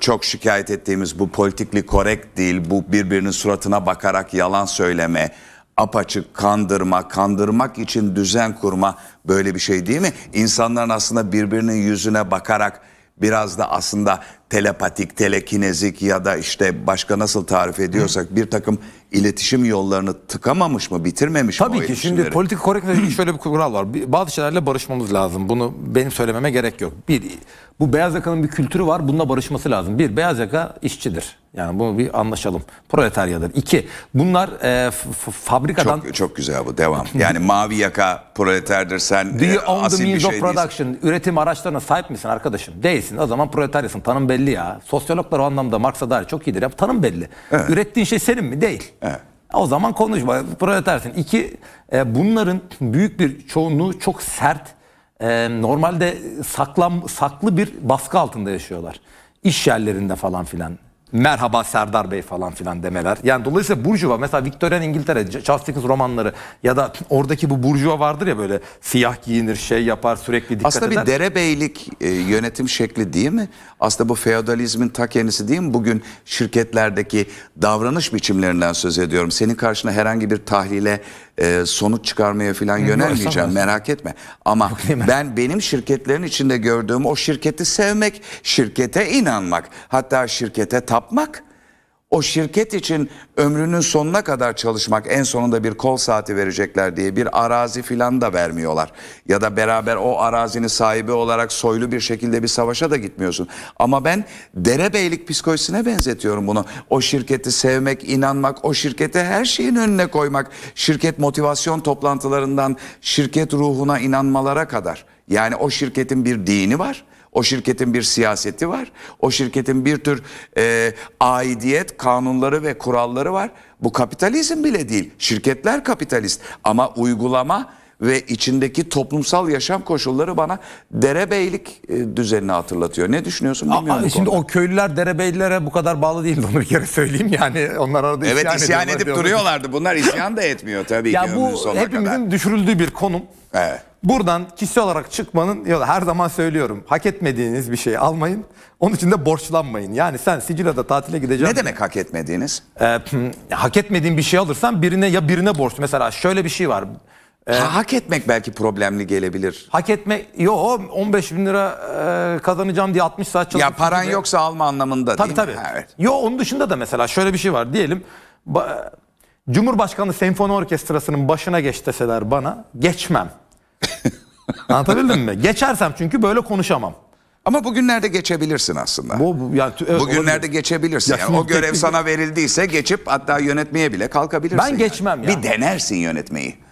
çok şikayet ettiğimiz bu politikli korrekt değil, bu birbirinin suratına bakarak yalan söyleme, apaçık kandırma, kandırmak için düzen kurma böyle bir şey değil mi? İnsanların aslında birbirinin yüzüne bakarak biraz da aslında telepatik, telekinezik ya da işte başka nasıl tarif ediyorsak bir takım iletişim yollarını tıkamamış mı, bitirmemiş mi o Tabii ki şimdi politik ilgili şöyle bir kural var. Bazı şeylerle barışmamız lazım. Bunu benim söylememe gerek yok. Bir, bu beyaz yakanın bir kültürü var. Bununla barışması lazım. Bir, beyaz yaka işçidir. Yani bunu bir anlaşalım. Proletaryadır. İki, bunlar e, fabrikadan... Çok çok güzel bu devam. Yani mavi yaka proleterdir sen Do you e, own the asil bir means şey of değilsin. production? Üretim araçlarına sahip misin arkadaşım? Değilsin. O zaman proletaryasın. Tanım belli ya. Sosyologlar o anlamda Marx'a dair çok iyidir. Ya. Tanım belli. Ürettiğin şey senin mi? Değil. Evet. O zaman konuşma. Proletersin. İki, e, bunların büyük bir çoğunluğu çok sert. e, normalde saklam, saklı bir baskı altında yaşıyorlar. İş yerlerinde falan filan. Merhaba Serdar Bey falan filan demeler. Yani dolayısıyla Burjuva mesela Victorian İngiltere, Charles Dickens romanları ya da oradaki bu Burjuva vardır ya böyle siyah giyinir, şey yapar, sürekli dikkat Aslında eder. bir derebeylik e, yönetim şekli değil mi? Aslında bu feodalizmin ta kendisi değil mi? Bugün şirketlerdeki davranış biçimlerinden söz ediyorum. Senin karşına herhangi bir tahlile e, sonuç çıkarmaya falan yönelmeyeceğim merak etme. Ama ben benim şirketlerin içinde gördüğüm o şirketi sevmek, şirkete inanmak, hatta şirkete tapmak. O şirket için ömrünün sonuna kadar çalışmak en sonunda bir kol saati verecekler diye bir arazi filan da vermiyorlar. Ya da beraber o arazinin sahibi olarak soylu bir şekilde bir savaşa da gitmiyorsun. Ama ben derebeylik psikolojisine benzetiyorum bunu. O şirketi sevmek, inanmak, o şirkete her şeyin önüne koymak. Şirket motivasyon toplantılarından şirket ruhuna inanmalara kadar. Yani o şirketin bir dini var. O şirketin bir siyaseti var. O şirketin bir tür e, aidiyet kanunları ve kuralları var. Bu kapitalizm bile değil. Şirketler kapitalist ama uygulama ve içindeki toplumsal yaşam koşulları bana derebeylik e, düzenini hatırlatıyor. Ne düşünüyorsun bilmiyorum. Aa, şimdi konuda. o köylüler derebeylilere bu kadar bağlı değil. Onu bir kere söyleyeyim yani. Onlar arada Evet isyan, edip diyorlar. duruyorlar. Bunlar isyan da etmiyor tabii ki Ya ömrünün bu hepimizin kadar. düşürüldüğü bir konum. Evet. Buradan kişisel olarak çıkmanın yolu her zaman söylüyorum. Hak etmediğiniz bir şeyi almayın. Onun için de borçlanmayın. Yani sen Sicilya'da tatile gideceksin. Ne demek hak etmediğiniz? Ee, hak etmediğin bir şey alırsan birine ya birine borç. Mesela şöyle bir şey var. Ha, hak etmek belki problemli gelebilir. Hak etme, yo 15 bin lira e, kazanacağım diye 60 saat çalışıp... Ya paran gibi- yoksa alma anlamında Tabii değil tabii. mi? Evet. Yo onun dışında da mesela şöyle bir şey var. Diyelim ba- Cumhurbaşkanı Senfoni Orkestrası'nın başına geç deseler bana geçmem. Anlatabildim mi? Geçersem çünkü böyle konuşamam. Ama bugünlerde geçebilirsin aslında. Bu, bu yani, evet, Bugünlerde olabilir. geçebilirsin. Ya Yani o görev sana verildiyse geçip hatta yönetmeye bile kalkabilirsin. Ben yani. geçmem ya. Bir denersin yönetmeyi.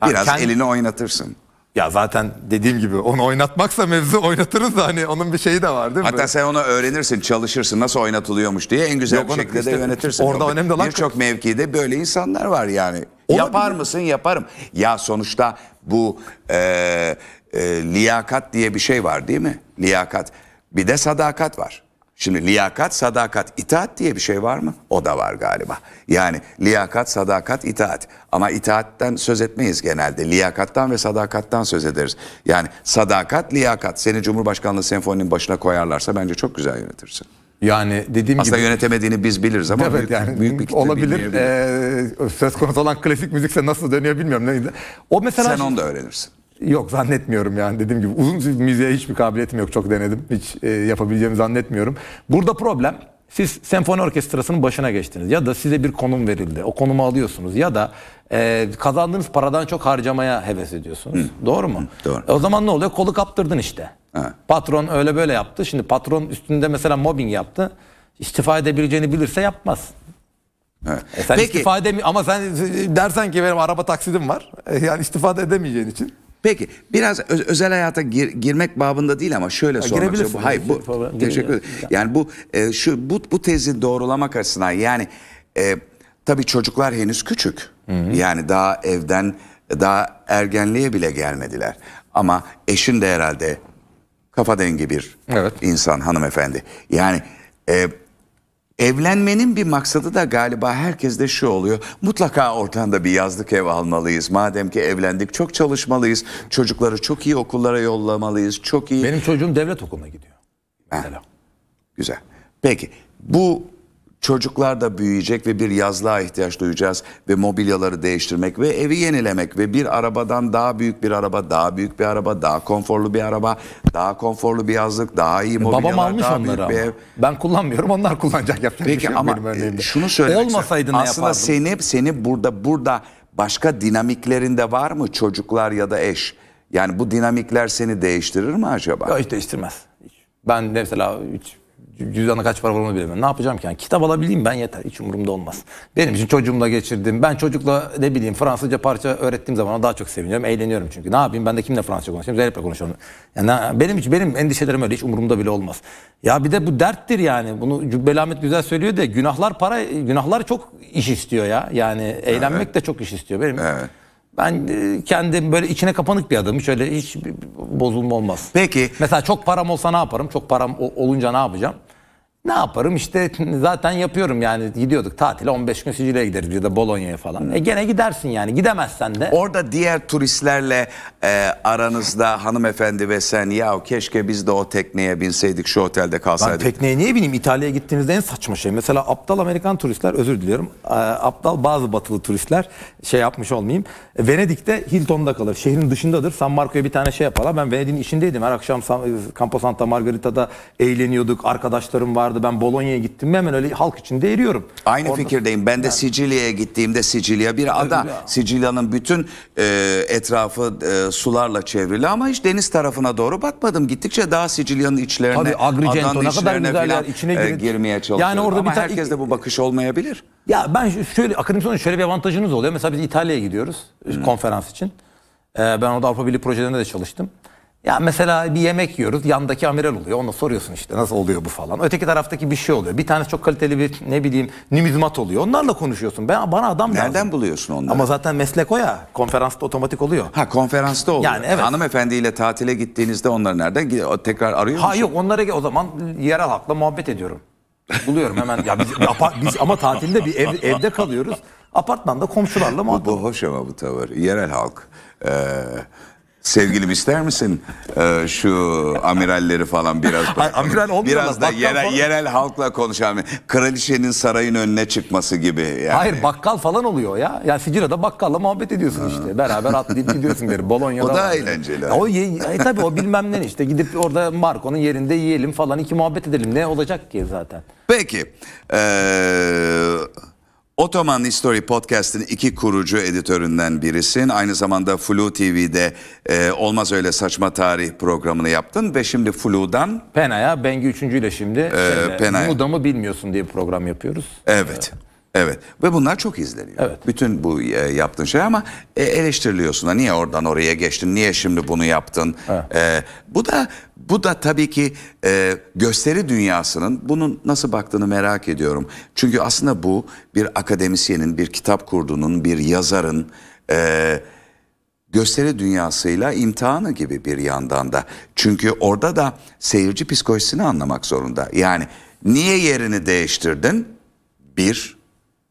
Ha, Biraz kendi- elini oynatırsın. Ya zaten dediğim gibi onu oynatmaksa mevzu oynatırız da hani onun bir şeyi de var değil mi? Hatta sen onu öğrenirsin, çalışırsın nasıl oynatılıyormuş diye en güzel Yok, bir onu şekilde işte de yönetirsin. orada Yok, önemli olan- Birçok mevkide böyle insanlar var yani. Yapar mısın? Yaparım. Ya sonuçta bu e, e, liyakat diye bir şey var değil mi? Liyakat. Bir de sadakat var. Şimdi liyakat, sadakat, itaat diye bir şey var mı? O da var galiba. Yani liyakat, sadakat, itaat. Ama itaatten söz etmeyiz genelde. Liyakattan ve sadakattan söz ederiz. Yani sadakat, liyakat. Seni Cumhurbaşkanlığı senfoninin başına koyarlarsa bence çok güzel yönetirsin. Yani dediğim Aslında gibi yönetemediğini biz biliriz ama Evet büyük, yani büyük bir kitle olabilir. Ee, söz konusu olan klasik müzikse nasıl dönüyor bilmiyorum. Neydi? O mesela Sen onu da öğrenirsin. Yok zannetmiyorum yani dediğim gibi uzun bir müziğe hiçbir kabiliyetim yok çok denedim hiç e, yapabileceğimi zannetmiyorum. Burada problem siz senfoni orkestrasının başına geçtiniz ya da size bir konum verildi o konumu alıyorsunuz ya da e, kazandığınız paradan çok harcamaya heves ediyorsunuz doğru mu? doğru. E, o zaman ne oluyor kolu kaptırdın işte. Evet. Patron öyle böyle yaptı şimdi patron üstünde mesela mobbing yaptı istifa edebileceğini bilirse yapmaz. Evet. E sen Peki, istifa edemi ama sen dersen ki benim araba taksidim var. E, Yani istifade edemeyeceğin için. Peki biraz ö- özel hayata gir- girmek babında değil ama şöyle sormak girebilirsin. istiyorum. Hayır bu Problem- teşekkür ederim. Yani bu e, şu bu bu tezi doğrulamak açısından yani e, tabii çocuklar henüz küçük. Yani daha evden daha ergenliğe bile gelmediler. Ama eşin de herhalde kafa dengi bir Evet. insan hanımefendi. Yani e, evlenmenin bir maksadı da galiba herkeste şu oluyor. Mutlaka ortanda bir yazlık ev almalıyız. Madem ki evlendik çok çalışmalıyız. Çocukları çok iyi okullara yollamalıyız. Çok iyi. Benim çocuğum devlet okuluna gidiyor. Mesela. Güzel. Peki bu çocuklar da büyüyecek ve bir yazlığa ihtiyaç duyacağız ve mobilyaları değiştirmek ve evi yenilemek ve bir arabadan daha büyük bir araba, daha büyük bir araba, daha konforlu bir araba, daha konforlu bir yazlık, daha iyi mobilyalar, Babam almış daha onları büyük ama. bir ev. Ben kullanmıyorum onlar kullanacak yapacak bir Peki şey yok ama benim örneğimde. e, şunu söylemek Olmasaydı ne Aslında yapardım? seni seni burada burada başka dinamiklerinde var mı çocuklar ya da eş? Yani bu dinamikler seni değiştirir mi acaba? Ya hiç değiştirmez. Hiç. Ben mesela hiç cüzdanı kaç para var onu bilemiyorum. Ne yapacağım ki? Yani kitap alabileyim ben yeter. Hiç umurumda olmaz. Benim için çocuğumla geçirdim. Ben çocukla ne bileyim Fransızca parça öğrettiğim zaman daha çok seviniyorum. Eğleniyorum çünkü. Ne yapayım? Ben de kimle Fransızca konuşayım? Zeynep'le konuşalım. Yani benim için benim endişelerim öyle. Hiç umurumda bile olmaz. Ya bir de bu derttir yani. Bunu Cübbeli Ahmet güzel söylüyor da günahlar para, günahlar çok iş istiyor ya. Yani eğlenmek de çok iş istiyor. Benim Evet. ben e, kendim böyle içine kapanık bir adamım. Şöyle hiç bozulma olmaz. Peki Mesela çok param olsa ne yaparım? Çok param olunca ne yapacağım? Ne yaparım? İşte zaten yapıyorum yani gidiyorduk tatile 15 gün Sicilya'ya gideriz ya da Bolonya'ya falan. E gene gidersin yani gidemezsen de. Orada diğer turistlerle e, aranızda hanımefendi ve sen ya keşke biz de o tekneye binseydik şu otelde Ben kalsaydık. tekneye niye bineyim? İtalya'ya gittiğinizde en saçma şey. Mesela aptal Amerikan turistler özür diliyorum. e, aptal bazı batılı turistler şey yapmış olmayayım. E, Venedik'te Hilton'da kalır. Şehrin dışındadır. San Marco'ya bir tane şey yaparlar. Ben Venedik'in içindeydim. Her akşam Campo Santa Margarita'da eğleniyorduk. Arkadaşlarım vardı. Ben Bolonya'ya gittim. Hemen öyle halk içinde eriyorum. Aynı Orada- fikirdeyim. Ben de Sicilya'ya gittiğimde Sicilya bir ada. Sicilya'nın bütün e, etrafı e, sularla çevrili ama hiç deniz tarafına doğru bakmadım. Gittikçe daha Sicilya'nın içlerine, Tabii, Agrigento ne kadar içlerine güzel filan, yer, içine e, girin. girmeye çalışıyorum. Yani orada ama bir herkes de bu bakış olmayabilir. Ya ben şöyle akademisyen olarak şöyle bir avantajınız oluyor. Mesela biz İtalya'ya gidiyoruz konferans için. Ee, ben orada Avrupa Birliği projelerinde de çalıştım. Ya mesela bir yemek yiyoruz. Yandaki amiral oluyor. Ona soruyorsun işte nasıl oluyor bu falan. Öteki taraftaki bir şey oluyor. Bir tanesi çok kaliteli bir ne bileyim numizmat oluyor. Onlarla konuşuyorsun. Ben bana adam Nereden lazım. buluyorsun onları? Ama zaten meslek o ya. Konferansta otomatik oluyor. Ha konferansta oluyor. Yani evet. Hanımefendiyle tatile gittiğinizde onlar nereden? Tekrar arıyor Ha musun? yok onlara o zaman yerel halkla muhabbet ediyorum. Buluyorum hemen. Ya biz, biz ama tatilde bir ev- evde kalıyoruz. Apartmanda komşularla Bu, muhabbet. bu hoş ama bu tavır. Yerel halk. Ee, sevgilim ister misin ee, şu amiralleri falan biraz Ay, amiral biraz da bakkal yerel, falan. yerel halkla konuşalım. Kraliçenin sarayın önüne çıkması gibi yani. Hayır bakkal falan oluyor ya. Ya Sicilya'da bakkalla muhabbet ediyorsun işte. Beraber atlayıp gidiyorsun geri. Bolonya'da. O var. eğlenceli. Ya O ye, e, tabii o bilmem ne işte. Gidip orada Marco'nun yerinde yiyelim falan. iki muhabbet edelim. Ne olacak ki zaten? Peki. Ee, Ottoman History Podcast'ın iki kurucu editöründen birisin. Aynı zamanda Flu TV'de e, Olmaz Öyle Saçma Tarih programını yaptın ve şimdi Flu'dan Pena'ya Bengi üçüncüyle şimdi. şeyle, Pena'ya. Bunu da mı bilmiyorsun diye bir program yapıyoruz. evet. Evet ve bunlar çok izleniyor. Evet. Bütün bu e, yaptığın şey ama e, eleştiriliyorsun da niye oradan oraya geçtin, niye şimdi bunu yaptın? E, bu da bu da tabii ki e, gösteri dünyasının bunun nasıl baktığını merak ediyorum. Çünkü aslında bu bir akademisyenin, bir kitap kurduğunun, bir yazarın e, gösteri dünyasıyla imtihanı gibi bir yandan da. Çünkü orada da seyirci psikolojisini anlamak zorunda. Yani niye yerini değiştirdin? Bir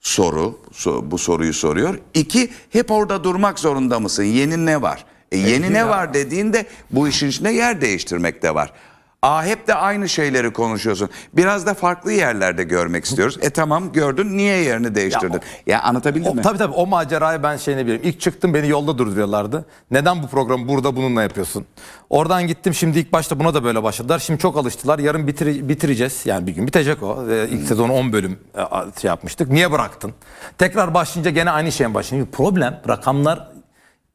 soru, so- bu soruyu soruyor. İki, hep orada durmak zorunda mısın? Yeni ne var? E, yeni ne var dediğinde bu işin içinde yer değiştirmek de var. Aa hep de aynı şeyleri konuşuyorsun. Biraz da farklı yerlerde görmek istiyoruz. E tamam gördün niye yerini değiştirdin? Ya, anlatabildim O, mi? tabii tabii o macerayı ben şeyini biliyorum. İlk çıktım beni yolda durduruyorlardı. Neden bu programı burada bununla yapıyorsun? Oradan gittim şimdi ilk başta buna da böyle başladılar. Şimdi çok alıştılar. Yarın bitir, bitireceğiz. Yani bir gün bitecek o. Ee, ilk sezonu 10 bölüm e, şey yapmıştık. Niye bıraktın? Tekrar başlayınca gene aynı şeyin başlıyor. Şimdi Problem rakamlar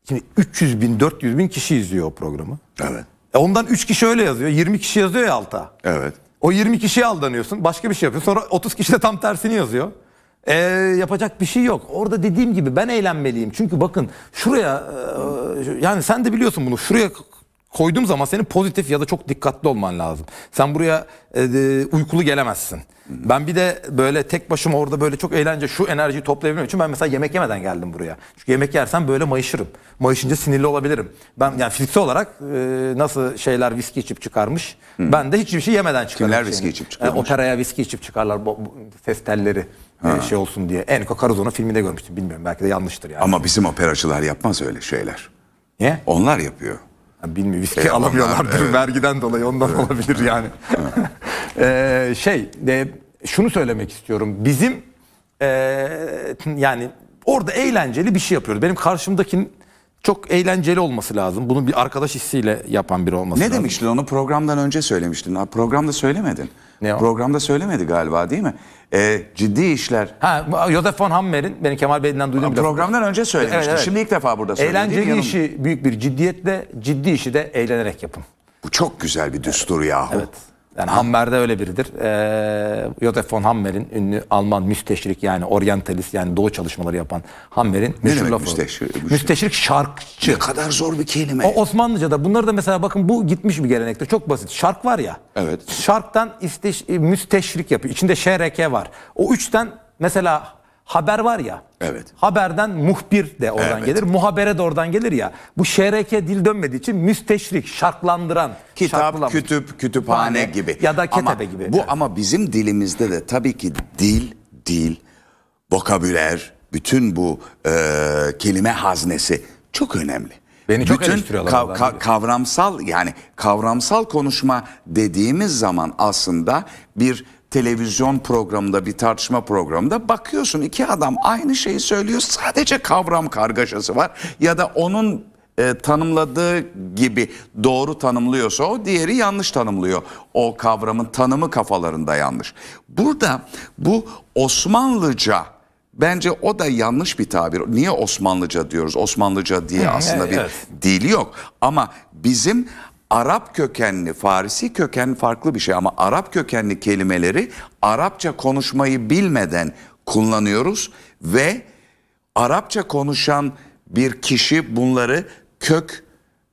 şimdi 300 bin 400 bin kişi izliyor o programı. Evet. E ondan 3 kişi öyle yazıyor. 20 kişi yazıyor ya alta. Evet. O 20 kişiye aldanıyorsun. Başka bir şey yapıyorsun. Sonra 30 kişi de tam tersini yazıyor. Ee, yapacak bir şey yok. Orada dediğim gibi ben eğlenmeliyim. Çünkü bakın şuraya e, yani sen de biliyorsun bunu. Şuraya koyduğum zaman senin pozitif ya da çok dikkatli olman lazım. Sen buraya e, uykulu gelemezsin. Ben bir de böyle tek başıma orada böyle çok eğlence şu enerjiyi toplayabilmem için ben mesela yemek yemeden geldim buraya. Çünkü yemek yersem böyle mayışırım. Mayışınca sinirli olabilirim. Ben yani fiziksel olarak e, nasıl şeyler viski içip çıkarmış. Ben de hiçbir şey yemeden çıkarım. Kimler viski içip E, çıkarmış? operaya viski içip çıkarlar bu, bu ses telleri e, şey olsun diye. Enrico Caruso'nun filminde görmüştüm bilmiyorum belki de yanlıştır yani. Ama bizim operacılar yapmaz öyle şeyler. Niye? Onlar yapıyor. Bilmiyorum viski E, onlar, alamıyorlardır evet. vergiden dolayı ondan olabilir yani. Ee, şey e, şunu söylemek istiyorum bizim e, yani orada eğlenceli bir şey yapıyoruz. Benim karşımdakinin çok eğlenceli olması lazım. Bunu bir arkadaş hissiyle yapan biri olması Ne lazım. demiştin onu programdan önce söylemiştin. Ha, programda söylemedin. Ne o? Programda söylemedi galiba değil mi? E, ciddi işler. Ha, Josef von Hammer'in benim Kemal Bey'den duyduğum bir. Programdan önce söylemiştin. Evet, evet. Şimdi ilk defa burada mi? Eğlenceli Yanım- işi büyük bir ciddiyetle, ciddi işi de eğlenerek yapın. Bu çok güzel bir düstur yahu. Evet. Yani Hammer de öyle biridir. Ee, Josef von Hammer'in ünlü Alman müsteşrik yani oryantalist yani doğu çalışmaları yapan Hammer'in meşhur demek lafı. müsteşrik? Müsteşrik şarkçı. Ne kadar zor bir kelime. O Osmanlıca'da bunları da mesela bakın bu gitmiş bir gelenekte çok basit. Şark var ya. Evet. Şarktan isteş, müsteşrik yapıyor. İçinde şRK var. O üçten mesela haber var ya. Evet. Haberden muhbir de oradan Evet. gelir. Muhabere de oradan gelir ya. Bu şRK dil dönmediği için müsteşrik, şarklandıran. Kitap, kütüp, kütüphane Kütüphane gibi. Ya da ketebe ama gibi. Bu Evet. ama bizim dilimizde de tabii ki dil, dil, vokabüler, bütün bu e, kelime haznesi çok önemli. Beni çok bütün ka- tabii. kavramsal yani kavramsal konuşma dediğimiz zaman aslında bir televizyon programında bir tartışma programında bakıyorsun iki adam aynı şeyi söylüyor sadece kavram kargaşası var ya da onun e, tanımladığı gibi doğru tanımlıyorsa o diğeri yanlış tanımlıyor. O kavramın tanımı kafalarında yanlış. Burada bu Osmanlıca bence o da yanlış bir tabir. Niye Osmanlıca diyoruz? Osmanlıca diye aslında bir evet. dili yok. Ama bizim Arap kökenli, Farisi kökenli farklı bir şey ama Arap kökenli kelimeleri Arapça konuşmayı bilmeden kullanıyoruz ve Arapça konuşan bir kişi bunları kök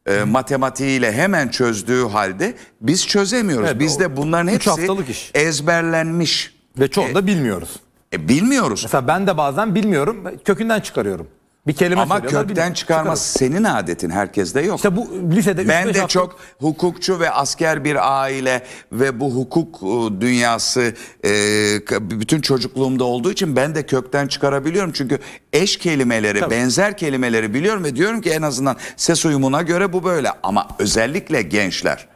e, matematiğiyle hemen çözdüğü halde biz çözemiyoruz. Evet, Bizde bunların hepsi haftalık iş. ezberlenmiş. Ve çoğunu da bilmiyoruz. E, bilmiyoruz. Mesela ben de bazen bilmiyorum, kökünden çıkarıyorum. Bir kelime Ama söylüyorlar, kökten bilmiyorum. çıkarmaz senin adetin herkeste yok. İşte bu lisede Ben 3-5 de hafta- çok hukukçu ve asker bir aile ve bu hukuk e, dünyası e, k- bütün çocukluğumda olduğu için ben de kökten çıkarabiliyorum. Çünkü eş kelimeleri, Tabii. benzer kelimeleri biliyorum ve diyorum ki en azından ses uyumuna göre bu böyle. Ama özellikle gençler.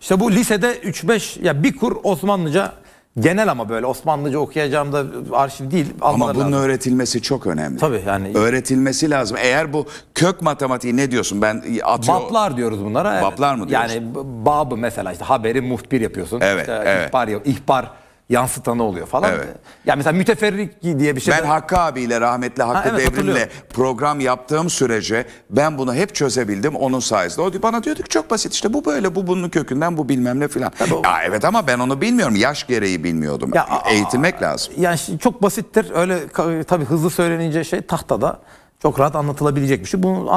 İşte bu lisede 3-5 ya bir kur Osmanlıca genel ama böyle Osmanlıca okuyacağım da arşiv değil. Ama bunun lazım. öğretilmesi çok önemli. Tabii yani- Öğretilmesi lazım. Eğer bu kök matematiği ne diyorsun? Ben atıyor. Baplar diyoruz bunlara. evet. Baplar mı diyoruz? Yani babı mesela işte haberi muhbir yapıyorsun. Evet, İşte evet. ihbar, ihbar yansıtanı oluyor falan. Evet. Ya mesela müteferrik diye bir şey. Ben Hakkı abiyle rahmetli Hakkı Ha, evet, Devrim'le program yaptığım sürece ben bunu hep çözebildim onun sayesinde. O bana diyordu ki çok basit işte bu böyle bu bunun kökünden bu bilmem ne filan. Ya evet ama ben onu bilmiyorum yaş gereği bilmiyordum. Ya, a- Eğitilmek lazım. Yani çok basittir. Öyle tabii hızlı söylenince şey tahtada çok rahat anlatılabilecek bir şey. Bunun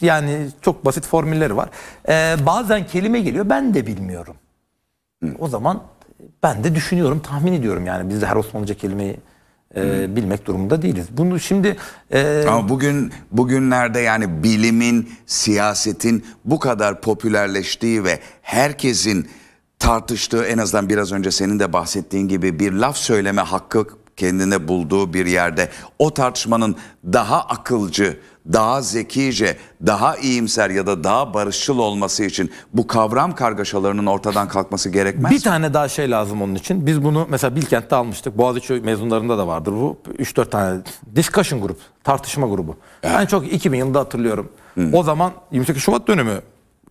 yani çok basit formülleri var. Ee, bazen kelime geliyor ben de bilmiyorum. O zaman ben de düşünüyorum, tahmin ediyorum yani. Biz de her Osmanlıca kelimeyi e, bilmek durumunda değiliz. Bunu şimdi e, Ama bugün bugünlerde yani bilimin, siyasetin bu kadar popülerleştiği ve herkesin tartıştığı en azından biraz önce senin de bahsettiğin gibi bir laf söyleme hakkı kendine bulduğu bir yerde o tartışmanın daha akılcı, daha zekice, daha iyimser ya da daha barışçıl olması için bu kavram kargaşalarının ortadan kalkması gerekmez. Bir tane daha şey lazım onun için. Biz bunu mesela Bilkent'te almıştık. Boğaziçi mezunlarında da vardır bu. 3-4 tane discussion grup, tartışma grubu. Ben çok 2000 yılında hatırlıyorum. O zaman 28 Şubat dönemi.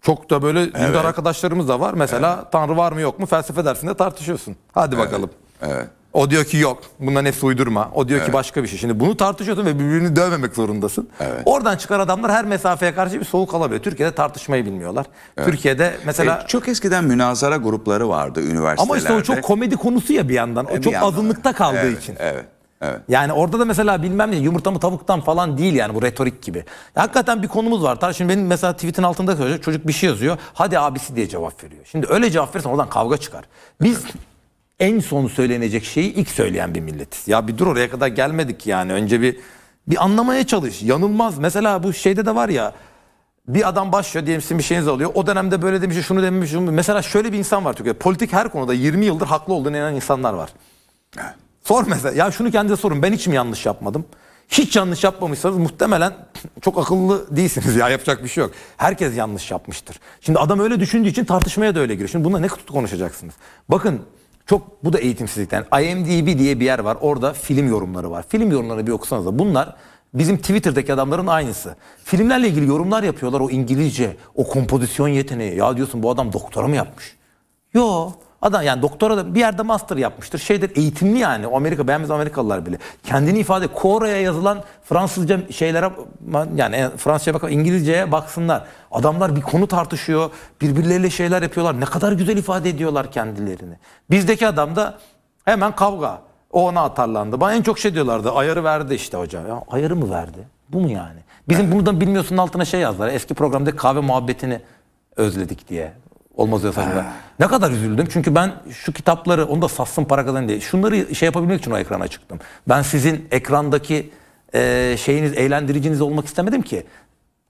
Çok da böyle dindar arkadaşlarımız da var. Mesela Tanrı var mı yok mu felsefe dersinde tartışıyorsun. Hadi bakalım. Evet. O diyor ki yok. Bunların hepsi uydurma. O diyor ki başka bir şey. Şimdi bunu tartışıyorsun ve birbirini dövmemek zorundasın. Oradan çıkan adamlar her mesafeye karşı bir soğuk alabiliyor. Türkiye'de tartışmayı bilmiyorlar. Türkiye'de mesela E, çok eskiden münazara grupları vardı üniversitelerde. ama işte o çok komedi konusu ya bir yandan. O Bir çok yandan. azınlıkta kaldığı Evet, için. Evet. Evet. Yani orada da mesela bilmem ne yumurta mı tavuktan falan değil yani bu retorik gibi. Hakikaten bir konumuz var. Tar- Şimdi benim mesela tweetin altında çocuk, çocuk bir şey yazıyor. Hadi abisi diye cevap veriyor. Şimdi öyle cevap verirsen oradan kavga çıkar. Biz en son söylenecek şeyi ilk söyleyen bir milletiz. Ya bir dur oraya kadar gelmedik yani. Önce bir bir anlamaya çalış. Yanılmaz. Mesela bu şeyde de var ya bir adam başlıyor diyelim sizin bir şeyinizi alıyor. O dönemde böyle demiş, şunu demiş. Şunu. Mesela şöyle bir insan var Türkiye'de. Politik her konuda 20 yıldır haklı olduğuna inanan insanlar var. Sor mesela. Ya şunu kendinize sorun. Ben hiç mi yanlış yapmadım? Hiç yanlış yapmamışsanız muhtemelen çok akıllı değilsiniz ya yapacak bir şey yok. Herkes yanlış yapmıştır. Şimdi adam öyle düşündüğü için tartışmaya da öyle giriyor. Şimdi bununla ne konuşacaksınız? Bakın çok bu da eğitimsizlikten. IMDb diye bir yer var. Orada film yorumları var. Film yorumlarını bir okusanız da bunlar bizim Twitter'daki adamların aynısı. Filmlerle ilgili yorumlar yapıyorlar o İngilizce, o kompozisyon yeteneği. Ya diyorsun bu adam doktora mı yapmış? Yo. Adam yani doktora da bir yerde master yapmıştır. Şeydir eğitimli yani. Amerika beğenmez Amerikalılar bile. Kendini ifade Kore'ye yazılan Fransızca şeylere yani en- Fransızca bakın İngilizceye baksınlar. Adamlar bir konu tartışıyor. Birbirleriyle şeyler yapıyorlar. Ne kadar güzel ifade ediyorlar kendilerini. Bizdeki adam da hemen kavga. O ona atarlandı. Bana en çok şey diyorlardı. Ayarı verdi işte hoca. Ya ayarı mı verdi? Bu mu yani? Bizim bunu da bilmiyorsun altına şey yazdılar. Eski programda kahve muhabbetini özledik diye. Olmaz yasasında. Ne kadar üzüldüm. Çünkü ben şu kitapları onu da satsın para kazanayım diye. Şunları şey yapabilmek için o ekrana çıktım. Ben sizin ekrandaki e, şeyiniz, eğlendiriciniz olmak istemedim ki.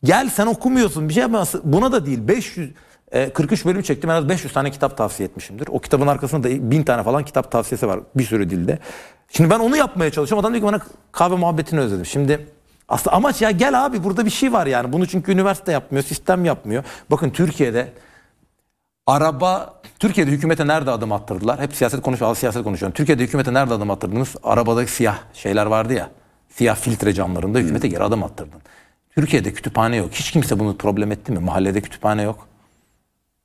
Gel sen okumuyorsun bir şey yapamazsın. Buna da değil 500 e, 43 bölüm çektim en az 500 tane kitap tavsiye etmişimdir. O kitabın arkasında da 1000 tane falan kitap tavsiyesi var bir sürü dilde. Şimdi ben onu yapmaya çalışıyorum. Adam diyor ki bana kahve muhabbetini özledim. Şimdi aslında amaç ya gel abi burada bir şey var yani. Bunu çünkü üniversite yapmıyor, sistem yapmıyor. Bakın Türkiye'de Araba Türkiye'de hükümete nerede adım attırdılar? Hep siyaset konuşuyor, az siyaset konuşuyorum. Türkiye'de hükümete nerede adım attırdınız? Arabadaki siyah şeyler vardı ya. Siyah filtre camlarında hükümete geri adım attırdın. Türkiye'de kütüphane yok. Hiç kimse bunu problem etti mi? Mahallede kütüphane yok.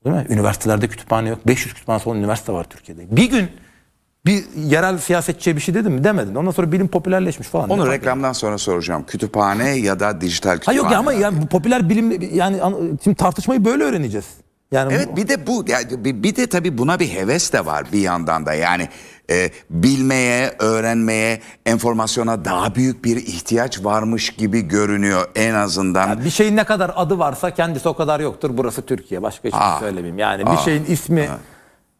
Değil mi? Üniversitelerde kütüphane yok. 500 kütüphanesi olan üniversite var Türkiye'de. Bir gün bir yerel siyasetçiye bir şey dedim mi? Demedin. Ondan sonra bilim popülerleşmiş falan. Onu Ne reklamdan sonra soracağım. Kütüphane ya da dijital Ha kütüphane. yok ya ama yani popüler bilim yani an- şimdi tartışmayı böyle öğreneceğiz. Yani Evet bu- bir de bu yani bir de tabii buna bir heves de var bir yandan da yani e, bilmeye, öğrenmeye, enformasyona daha büyük bir ihtiyaç varmış gibi görünüyor en azından. Bir şeyin ne kadar adı varsa kendisi o kadar yoktur. Burası Türkiye. Başka hiçbir Aa. şey söylemeyeyim. Yani bir Aa. şeyin ismi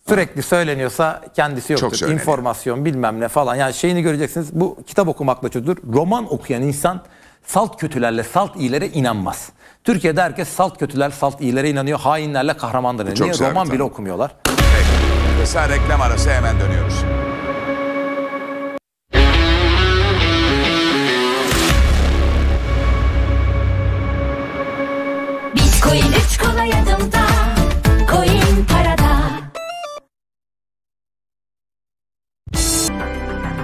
sürekli söyleniyorsa kendisi yoktur. söyleniyor. İnformasyon bilmem ne falan. Yani şeyini göreceksiniz. Bu kitap okumakla çözülür. Roman okuyan insan salt kötülerle salt iyilere inanmaz. Türkiye'de herkes salt kötüler, salt iyilere inanıyor. Hainlerle kahramandır. Çok Niye? Roman bile okumuyorlar. Peki. Kısa reklam arası hemen dönüyoruz. Bitcoin 3 kolay adımda, parada.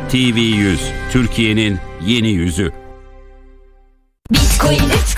TV 100, Türkiye'nin yeni yüzü. Bitcoin 3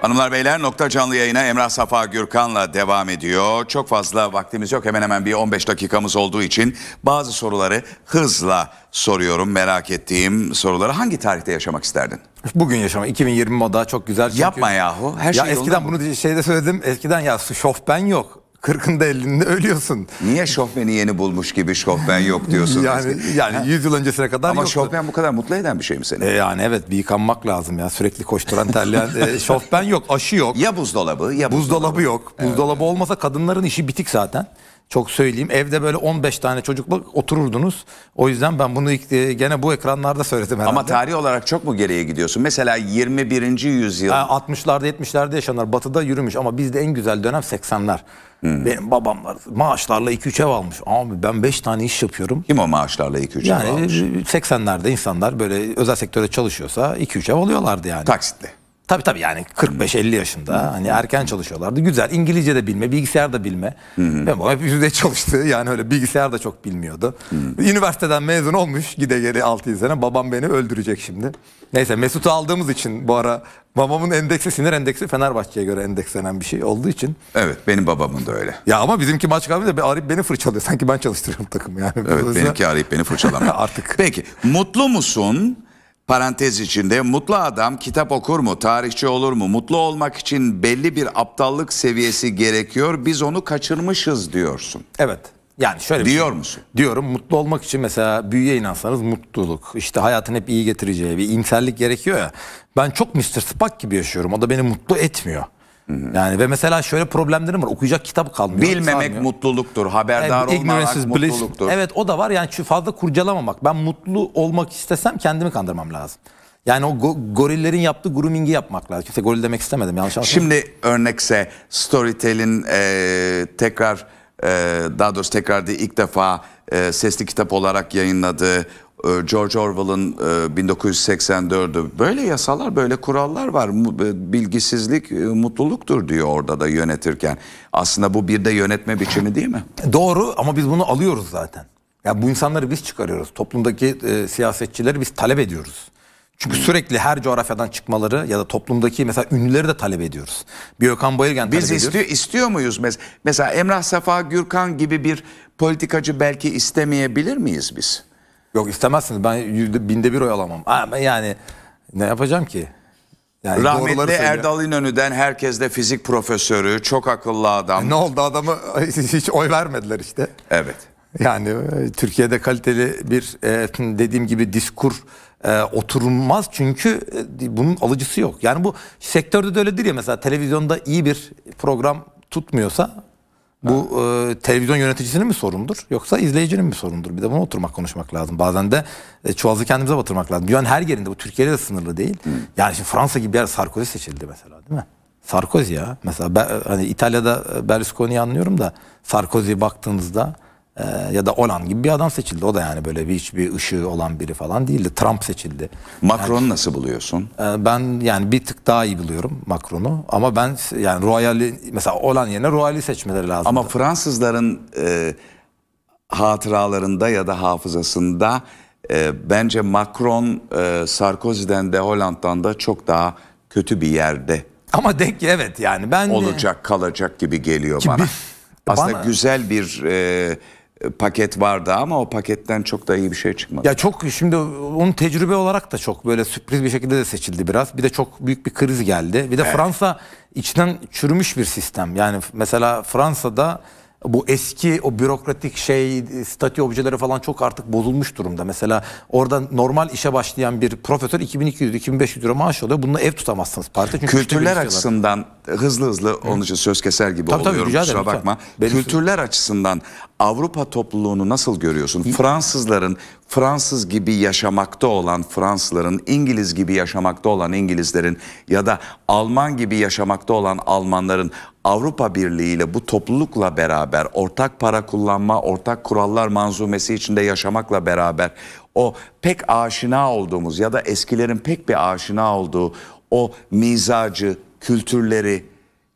Hanımlar beyler nokta canlı yayına Emrah Safa Gürkan'la devam ediyor. Çok fazla vaktimiz yok hemen hemen bir 15 dakikamız olduğu için bazı soruları hızla soruyorum. Merak ettiğim soruları hangi tarihte yaşamak isterdin? Bugün yaşama 2020 moda çok güzel. Çünkü... Yapma yahu, her şey ya yolunda eskiden bunu şeyde söyledim. Eskiden ya şofben yok. Kırkında ellinde ölüyorsun. Niye Chopin'i yeni bulmuş gibi Chopin yok diyorsun? Yani yani 100 yıl öncesine kadar Ama yoktu. Chopin bu kadar mutlu eden bir şey mi seni? E yani evet bir yıkanmak lazım ya sürekli koşturan terleyen e, şofben yok aşı yok ya buzdolabı ya buzdolabı yok buzdolabı olmasa kadınların işi bitik zaten çok söyleyeyim evde böyle 15 tane çocukla otururdunuz o yüzden ben bunu ilk, e, gene bu ekranlarda söyledim herhalde. Ama tarih olarak çok mu geriye gidiyorsun? Mesela 21. yüzyıl. Ha, 60'larda 70'lerde yaşananlar batıda yürümüş ama bizde en güzel dönem 80'ler. Hmm. Benim babam var maaşlarla 2-3 ev almış. Abi ben 5 tane iş yapıyorum. Kim o maaşlarla 2-3 Yani yıl almış? 80'lerde insanlar böyle özel sektörde çalışıyorsa 2-3 ev alıyorlardı yani. Taksitli. Tabii tabii yani 45-50 yaşında hani erken çalışıyorlardı. Güzel İngilizce de bilme, bilgisayar da bilme. Ben babam hep yüzde çalıştı yani öyle bilgisayar da çok bilmiyordu. Üniversiteden mezun olmuş gide geri 6 yıl sene babam beni öldürecek şimdi. Neyse Mesut'u aldığımız için bu ara babamın endeksi sinir endeksi Fenerbahçe'ye göre endekslenen bir şey olduğu için. Evet benim babamın da öyle. Ya ama bizimki maç kalınca bir arayıp beni fırçalıyor. Sanki ben çalıştırıyorum takımı yani. Evet Dolayısıyla- benimki arayıp beni fırçalamıyor. Artık. Peki mutlu musun? Parantez içinde mutlu adam kitap okur mu, tarihçi olur mu? Mutlu olmak için belli bir aptallık seviyesi gerekiyor. Biz onu kaçırmışız diyorsun. Evet. Yani şöyle bir Diyor şey. musun? Diyorum mutlu olmak için mesela büyüye inansanız mutluluk, işte hayatın hep iyi getireceği bir imserlik gerekiyor ya. Ben çok Mr. Spock gibi yaşıyorum. O da beni mutlu etmiyor. Yani ve mesela şöyle problemlerim var. Okuyacak kitap kalmıyor. Bilmemek sarmıyor. mutluluktur, haberdar Evet, olmamak bliss. mutluluktur. Evet o da var yani fazla kurcalamamak. Ben mutlu olmak istesem kendimi kandırmam lazım. Yani o go- gorillerin yaptığı grooming'i yapmak lazım. Kimse goril demek istemedim yanlış. Şimdi örnekse Storytel'in e, tekrar e, daha doğrusu tekrar değil ilk defa e, sesli kitap olarak yayınladığı George Orwell'ın e, 1984'ü böyle yasalar böyle kurallar var e, bilgisizlik e, mutluluktur diyor orada da yönetirken aslında bu bir de yönetme biçimi değil mi? Doğru ama biz bunu alıyoruz zaten. Ya bu insanları biz çıkarıyoruz. Toplumdaki e, siyasetçileri biz talep ediyoruz. Çünkü sürekli her coğrafyadan çıkmaları ya da toplumdaki mesela ünlüleri de talep ediyoruz. Bir Okan Bayülgen talep Biz ediyoruz. istiyor istiyor muyuz mes- mesela Emrah Safa Gürkan gibi bir politikacı belki istemeyebilir miyiz biz? Yok istemezsiniz ben yüzde, binde bir oy alamam. Ben yani ne yapacağım ki? Yani Rahmetli. Erdal İnönü'den herkes de fizik profesörü, çok akıllı adam. Ne oldu adamı hiç oy vermediler işte. Evet. Yani e, Türkiye'de kaliteli bir e, dediğim gibi diskur e, oturmaz çünkü e, bunun alıcısı yok. Yani bu sektörde de öyledir ya mesela televizyonda iyi bir program tutmuyorsa bu e, televizyon yöneticisinin mi sorundur yoksa izleyicinin mi sorundur? Bir de buna oturmak konuşmak lazım. Bazen de e, çuvazı kendimize batırmak lazım. Dünyanın her yerinde bu Türkiye'de de sınırlı değil. Yani şimdi Fransa gibi bir yer Sarkozy seçildi mesela değil mi? Sarkozy ya. Mesela ben, hani İtalya'da e, Berlusconi'yi anlıyorum da Sarkozy'ye baktığınızda e, ya da Hollande gibi bir adam seçildi. O da yani böyle bir hiçbir ışığı olan biri falan değildi. Trump seçildi. Macron'u nasıl buluyorsun? E, ben yani bir tık daha iyi biliyorum Macron'u ama ben yani Royal'i mesela Hollande yerine Royal'i seçmeleri lazım. Ama Fransızların e, hatıralarında ya da hafızasında e, bence Macron e, Sarkozy'den de Hollande'dan da çok daha kötü bir yerde Ama denk evet yani ben olacak kalacak gibi geliyor bana. bir- Aslında bana- güzel bir e, paket vardı ama o paketten çok da iyi bir şey çıkmadı. Ya çok şimdi onun tecrübe olarak da çok böyle sürpriz bir şekilde de seçildi biraz. Bir de çok büyük bir kriz geldi. Bir de Fransa içten çürümüş bir sistem. Yani mesela Fransa'da bu eski o bürokratik şey statü objeleri falan çok artık bozulmuş durumda. Mesela orada normal işe başlayan bir profesör 2200-2500 euro maaş alıyor. Bununla ev tutamazsınız parti. Çünkü Kültürler açısından hızlı hızlı onun için söz keser gibi Tabii, tabii, oluyorum rica kusura ederim, bakma. Benim Kültürler açısından Avrupa topluluğunu nasıl görüyorsun? Fransızların Fransız gibi yaşamakta olan Fransızların, İngiliz gibi yaşamakta olan İngilizlerin ya da Alman gibi yaşamakta olan Almanların Avrupa Birliği ile bu toplulukla beraber ortak para kullanma, ortak kurallar manzumesi içinde yaşamakla beraber o pek aşina olduğumuz ya da eskilerin pek bir aşina olduğu o mizacı, kültürleri,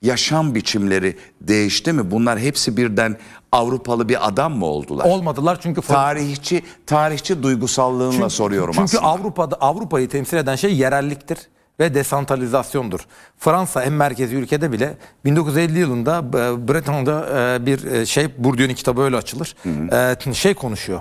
yaşam biçimleri değişti mi? Bunlar hepsi birden Avrupalı bir adam mı oldular? Olmadılar çünkü tarihçi tarihçi duygusallığınla soruyorum Çünkü aslında. Avrupa'da Avrupa'yı temsil eden şey yerelliktir ve desantralizasyondur. Fransa en merkezi ülkede bile 1950 yılında e, Breton'da e, bir e, şey Bourdieu'nun kitabı öyle açılır. E, şey konuşuyor.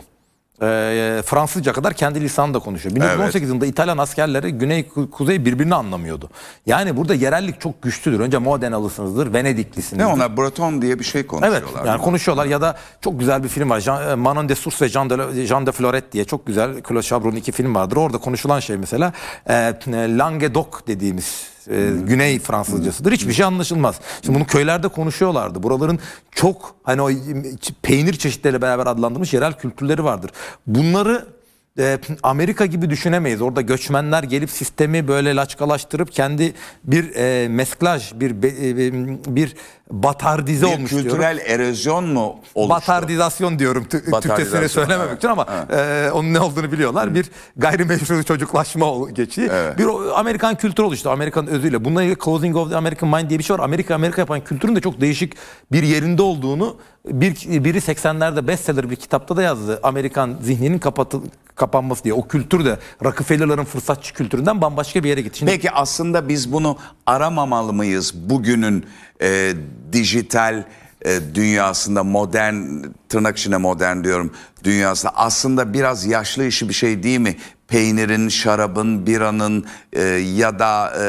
E, Fransızca kadar kendi lisanı da konuşuyor. 1918 yılında İtalyan askerleri güney ku- kuzey birbirini anlamıyordu. Yani burada yerellik çok güçlüdür. Önce modern alısınızdır, Venediklisinizdir. Ne ona Breton diye bir şey Evet konuşuyorlar. yani değil mi? konuşuyorlar ya da çok güzel bir film var. Jean, e, Manon de Source ve Jean de, Jean de Floret diye çok güzel Claude Chabrol'un iki film vardır. Orada konuşulan şey mesela e, Languedoc dediğimiz e, Güney Fransızcasıdır. Hiçbir şey anlaşılmaz. Şimdi bunu köylerde konuşuyorlardı. Buraların çok hani o peynir çeşitleriyle beraber adlandırılmış yerel kültürleri vardır. Bunları e, Amerika gibi düşünemeyiz. Orada göçmenler gelip sistemi böyle laçkalaştırıp kendi bir e, mesklaj, bir e, bir batardize bir olmuş diyorum. kültürel erozyon mu oluştu? Batardizasyon diyorum. Türkçesini söylememek evet, için ama e, onun ne olduğunu biliyorlar. Bir gayrimeşru çocuklaşma geçiği. Bir o- Amerikan kültürü oluştu. Amerikan özüyle. Bununla ilgili Closing of the American Mind diye bir şey var. Amerika Amerika yapan kültürün de çok değişik bir yerinde olduğunu bir biri 80'lerde bestseller bir kitapta da yazdı. Amerikan zihninin kapatı, kapanması diye. O kültür de Rockefeller'ların fırsatçı kültüründen bambaşka bir yere gitti. Şimdi Peki aslında biz bunu aramamalı mıyız bugünün e, dijital e, dünyasında modern tırnak içine modern diyorum dünyasında aslında biraz yaşlı işi bir şey değil mi? Peynirin, şarabın, biranın e, ya da e,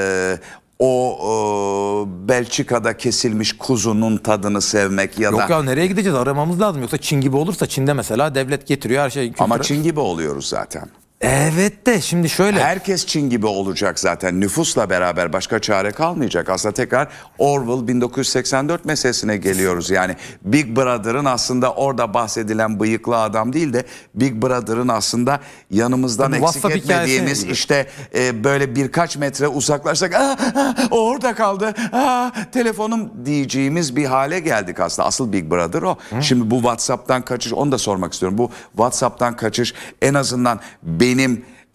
o e, Belçika'da kesilmiş kuzunun tadını sevmek ya da Yok ya nereye gideceğiz? Aramamız lazım. Yoksa Çin gibi olursa Çin'de mesela devlet getiriyor her şey. ama Çin gibi oluyoruz zaten. Evet de şimdi şöyle. Herkes Çin gibi olacak zaten. Nüfusla beraber başka çare kalmayacak. Aslında tekrar Orwell 1984 meselesine geliyoruz. Yani Big Brother'ın aslında orada bahsedilen bıyıklı adam değil de Big Brother'ın aslında yanımızdan Tabii eksik etmediğimiz işte e, böyle birkaç metre uzaklaşsak "Aa, aa, orada kaldı. Aa, telefonum diyeceğimiz bir hale geldik aslında. Asıl Big Brother o. Şimdi bu WhatsApp'tan kaçış onu da sormak istiyorum. Bu WhatsApp'tan kaçış en azından benim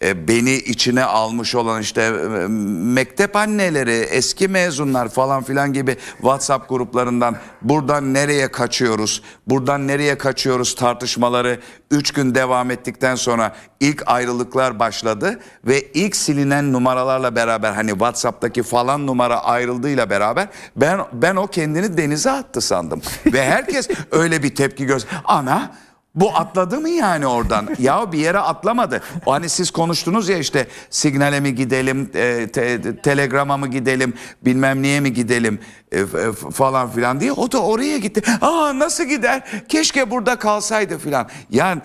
e, beni içine almış olan işte e, mektep anneleri, eski mezunlar falan filan gibi WhatsApp gruplarından buradan nereye kaçıyoruz, buradan nereye kaçıyoruz? tartışmaları 3 gün devam ettikten sonra ilk ayrılıklar başladı ve ilk silinen numaralarla beraber hani WhatsApp'taki falan numara ayrıldığıyla beraber ben ben o kendini denize attı sandım. Ve herkes öyle bir tepki göz ana bu atladı mı yani oradan? ya bir yere atlamadı. O hani siz konuştunuz ya işte signale mi gidelim, e, te- telegrama mı gidelim, bilmem niye mi gidelim e, f- falan filan diye. O da oraya gitti. Aa nasıl gider? Keşke burada kalsaydı filan. Yani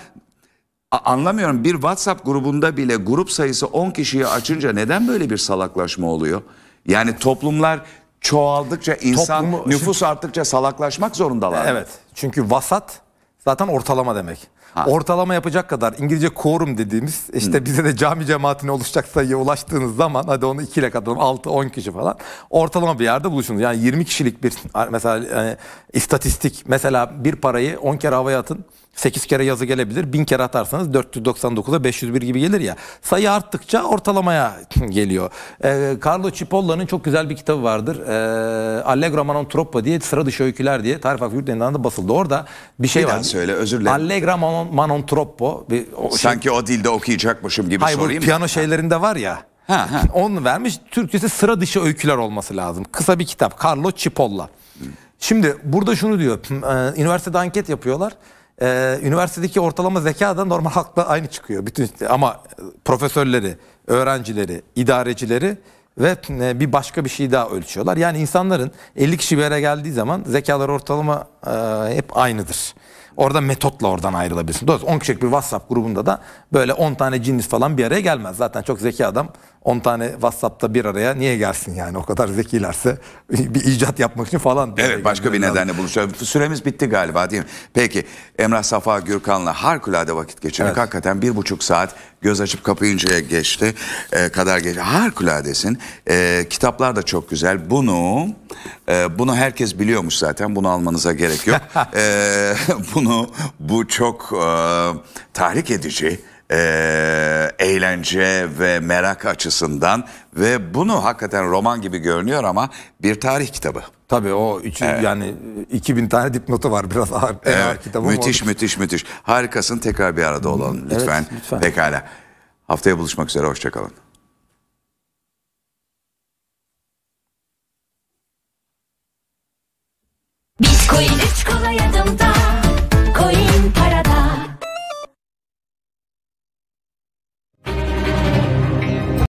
anlamıyorum bir WhatsApp grubunda bile grup sayısı 10 kişiyi açınca neden böyle bir salaklaşma oluyor? Yani toplumlar çoğaldıkça insan Toplumu- nüfus arttıkça salaklaşmak zorundalar. Evet. Çünkü vasat zaten ortalama demek. Ortalama yapacak kadar İngilizce quorum dediğimiz işte bize de cami cemaatine oluşacak sayıya ulaştığınız zaman hadi onu 2 ile katalım 6-10 kişi falan ortalama bir yerde buluşunuz. Yani 20 kişilik bir mesela e, istatistik mesela bir parayı 10 kere havaya atın 8 kere yazı gelebilir. 1000 kere atarsanız 499'a 501 gibi gelir ya. Sayı arttıkça ortalamaya geliyor. Ee, Carlo Cipolla'nın çok güzel bir kitabı vardır. Ee, Allegro Manon Troppo diye sıra dışı öyküler diye Tarif Yurtları'ndan da basıldı. Orada bir şey Bir var. söyle, özür dilerim. Allegro Manon, Manon Troppo. Bir, o şey- Sanki o dilde okuyacakmışım gibi Hayır sorayım. piyano şeylerinde var ya. Ha, ha. Onu vermiş. Türkçesi sıra dışı öyküler olması lazım. Kısa bir kitap. Carlo Cipolla. Şimdi burada şunu diyor. e, Üniversitede anket yapıyorlar. E, üniversitedeki ortalama zeka da normal halkla aynı çıkıyor. Bütün ama profesörleri, öğrencileri, idarecileri ve e, bir başka bir şey daha ölçüyorlar. Yani insanların 50 kişi bir araya geldiği zaman zekalar ortalama e, hep aynıdır. Orada metotla oradan ayrılabilirsin. Dolayısıyla 10 kişilik bir WhatsApp grubunda da böyle 10 tane cins falan bir araya gelmez. Zaten çok zeki adam 10 tane WhatsApp'ta bir araya niye gelsin yani o kadar zekilerse bir icat yapmak için falan. Evet başka bir lazım. nedenle buluşuyor. Süremiz bitti galiba değil mi? Peki Emrah Safa Gürkan'la harikulade vakit geçirdik. Evet. Hakikaten bir buçuk saat göz açıp kapayıncaya geçti. e, kadar geçti. Harikuladesin. E, kitaplar da çok güzel. Bunu e, bunu herkes biliyormuş zaten. Bunu almanıza gerek yok. E, bunu bu çok e, tahrik edici e, eğlence ve merak açısından ve bunu hakikaten roman gibi görünüyor ama bir tarih kitabı. Tabii o üçü, evet. yani e, 2000 tane dipnotu var biraz ağır. Evet. ağır kitabım müthiş oldu. müthiş müthiş. Harikasın tekrar bir arada olalım lütfen. Evet, lütfen. Pekala. Haftaya buluşmak üzere hoşçakalın. Bitcoin. Bitcoin.